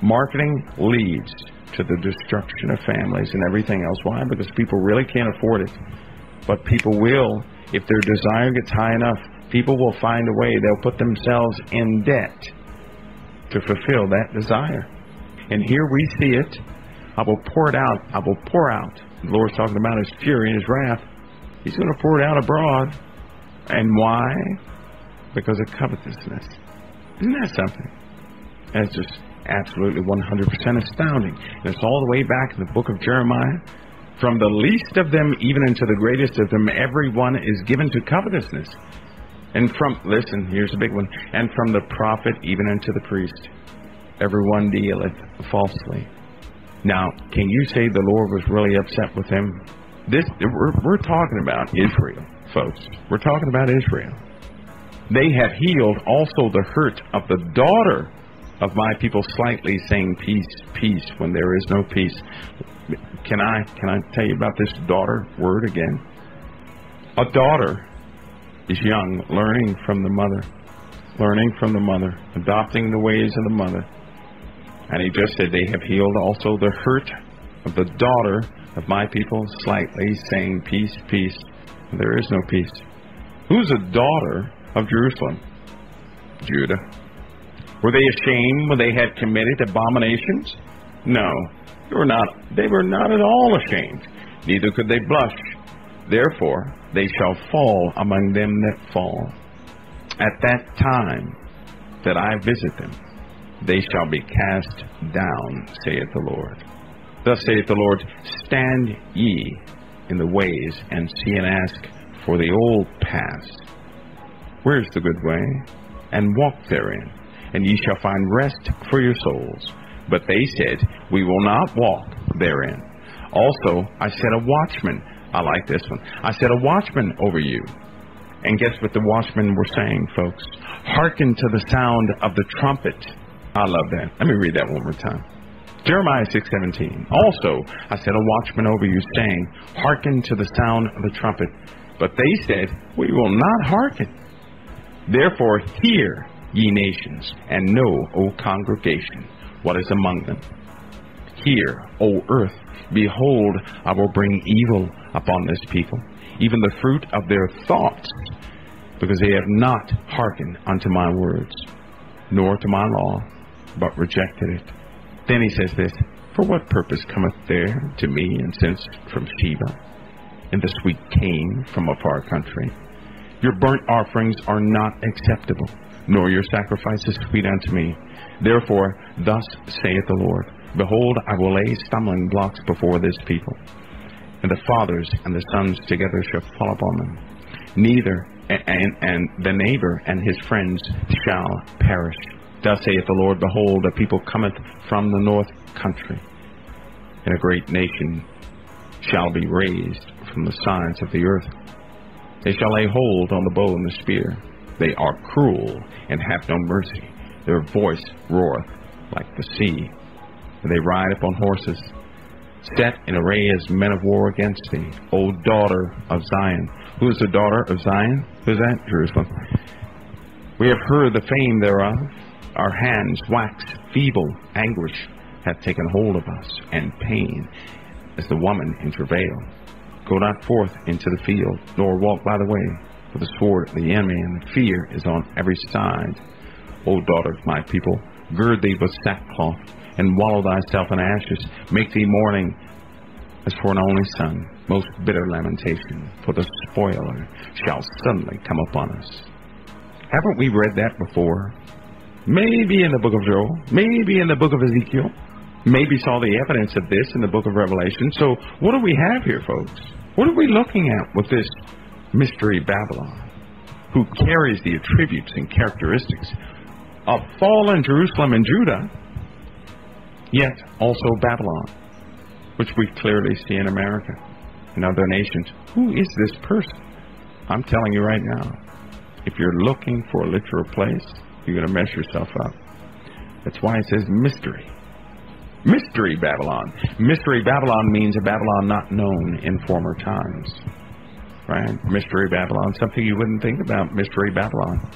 Speaker 2: marketing leads to the destruction of families and everything else. Why? Because people really can't afford it. But people will, if their desire gets high enough, people will find a way. They'll put themselves in debt to fulfill that desire. And here we see it. I will pour it out. I will pour out. The Lord's talking about his fury and his wrath. He's going to pour it out abroad. And why? Because of covetousness. Isn't that something? That's just absolutely 100% astounding. And it's all the way back in the book of Jeremiah. From the least of them, even unto the greatest of them, everyone is given to covetousness. And from, listen, here's a big one, and from the prophet even unto the priest. everyone dealeth falsely. Now, can you say the Lord was really upset with him? This we're, we're talking about Israel, folks. We're talking about Israel. They have healed also the hurt of the daughter of my people slightly, saying peace, peace, when there is no peace. Can I can I tell you about this daughter word again? A daughter is young, learning from the mother, learning from the mother, adopting the ways of the mother. And he just said, They have healed also the hurt of the daughter of my people slightly, saying, Peace, peace. There is no peace. Who's a daughter of Jerusalem? Judah. Were they ashamed when they had committed abominations? No. They were not they were not at all ashamed, neither could they blush. Therefore they shall fall among them that fall. At that time that I visit them, they shall be cast down, saith the Lord. Thus saith the Lord, Stand ye in the ways, and see and ask for the old paths. Where's the good way? And walk therein, and ye shall find rest for your souls. But they said, We will not walk therein. Also, I set a watchman. I like this one. I set a watchman over you. And guess what the watchmen were saying, folks? Hearken to the sound of the trumpet. I love that. Let me read that one more time. Jeremiah 6:17. Also, I set a watchman over you, saying, Hearken to the sound of the trumpet. But they said, We will not hearken. Therefore, hear, ye nations, and know, O congregation, what is among them. Hear, O earth, behold, I will bring evil upon this people, even the fruit of their thoughts, because they have not hearkened unto my words, nor to my law, but rejected it. Then he says this, For what purpose cometh there to me incense from Sheba, and the sweet cane from a far country? Your burnt offerings are not acceptable, nor your sacrifices sweet unto me. Therefore, thus saith the Lord Behold, I will lay stumbling blocks before this people, and the fathers and the sons together shall fall upon them. Neither and, and the neighbor and his friends shall perish. Thus saith the Lord, Behold, a people cometh from the north country, and a great nation shall be raised from the sides of the earth. They shall lay hold on the bow and the spear. They are cruel and have no mercy. Their voice roareth like the sea. They ride upon horses, set in array as men of war against thee, O daughter of Zion. Who is the daughter of Zion? Who is that? Jerusalem. We have heard the fame thereof. Our hands wax feeble. Anguish hath taken hold of us, and pain as the woman in travail. Go not forth into the field, nor walk by the way, for the sword of the enemy and the fear is on every side. O daughter of my people, gird thee with sackcloth, and wallow thyself in ashes. Make thee mourning as for an only son. Most bitter lamentation, for the spoiler shall suddenly come upon us. Haven't we read that before? Maybe in the book of Joel, maybe in the book of Ezekiel, maybe saw the evidence of this in the book of Revelation. So, what do we have here, folks? What are we looking at with this mystery Babylon, who carries the attributes and characteristics of fallen Jerusalem and Judah, yet also Babylon, which we clearly see in America and other nations? Who is this person? I'm telling you right now, if you're looking for a literal place, you're going to mess yourself up. That's why it says mystery. Mystery Babylon. Mystery Babylon means a Babylon not known in former times. Right? Mystery Babylon, something you wouldn't think about. Mystery Babylon.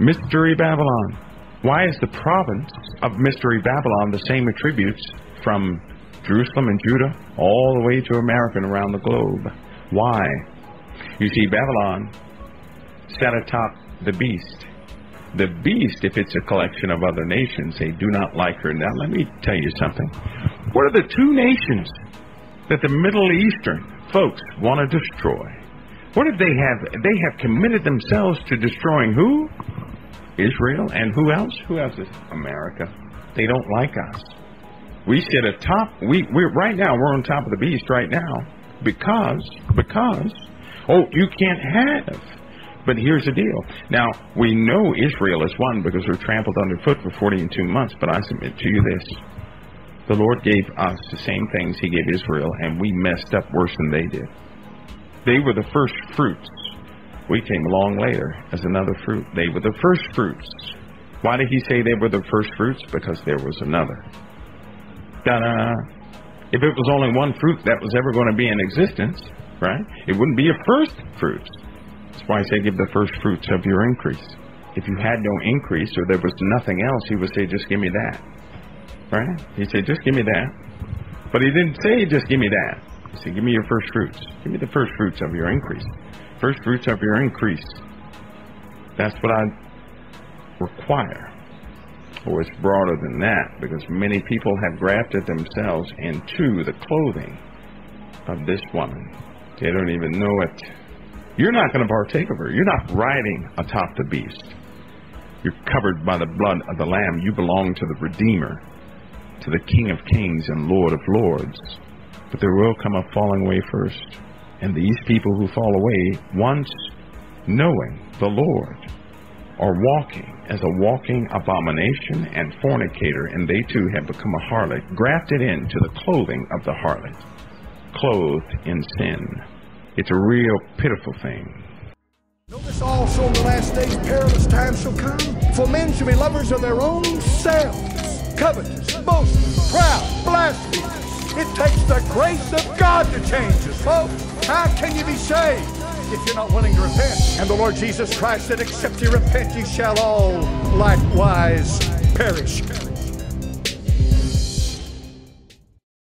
Speaker 2: Mystery Babylon. Why is the province of Mystery Babylon the same attributes from Jerusalem and Judah all the way to America and around the globe? Why? You see, Babylon sat atop the beast. The beast, if it's a collection of other nations, they do not like her. Now, let me tell you something. What are the two nations that the Middle Eastern folks want to destroy? What if they have they have committed themselves to destroying who? Israel and who else? Who else is America? They don't like us. We sit atop we we right now we're on top of the beast right now because because oh you can't have But here's the deal. Now, we know Israel is one because we're trampled underfoot for 40 and two months, but I submit to you this. The Lord gave us the same things He gave Israel, and we messed up worse than they did. They were the first fruits. We came along later as another fruit. They were the first fruits. Why did He say they were the first fruits? Because there was another. Ta-da! If it was only one fruit that was ever going to be in existence, right, it wouldn't be a first fruit. That's why I say give the first fruits of your increase. If you had no increase or there was nothing else, he would say, just give me that. Right? He said, just give me that. But he didn't say, just give me that. He said, give me your first fruits. Give me the first fruits of your increase. First fruits of your increase. That's what I require. Or it's broader than that because many people have grafted themselves into the clothing of this woman. They don't even know it. You're not going to partake of her. You're not riding atop the beast. You're covered by the blood of the Lamb. You belong to the Redeemer, to the King of Kings and Lord of Lords. But there will come a falling away first. And these people who fall away, once knowing the Lord, are walking as a walking abomination and fornicator, and they too have become a harlot, grafted into the clothing of the harlot, clothed in sin. It's a real pitiful thing.
Speaker 1: Notice also in the last days perilous times shall come. For men shall be lovers of their own selves, covetous, boastful, proud, blasphemous. It takes the grace of God to change us, folks. How can you be saved if you're not willing to repent? And the Lord Jesus Christ said, Except you repent, you shall all likewise perish.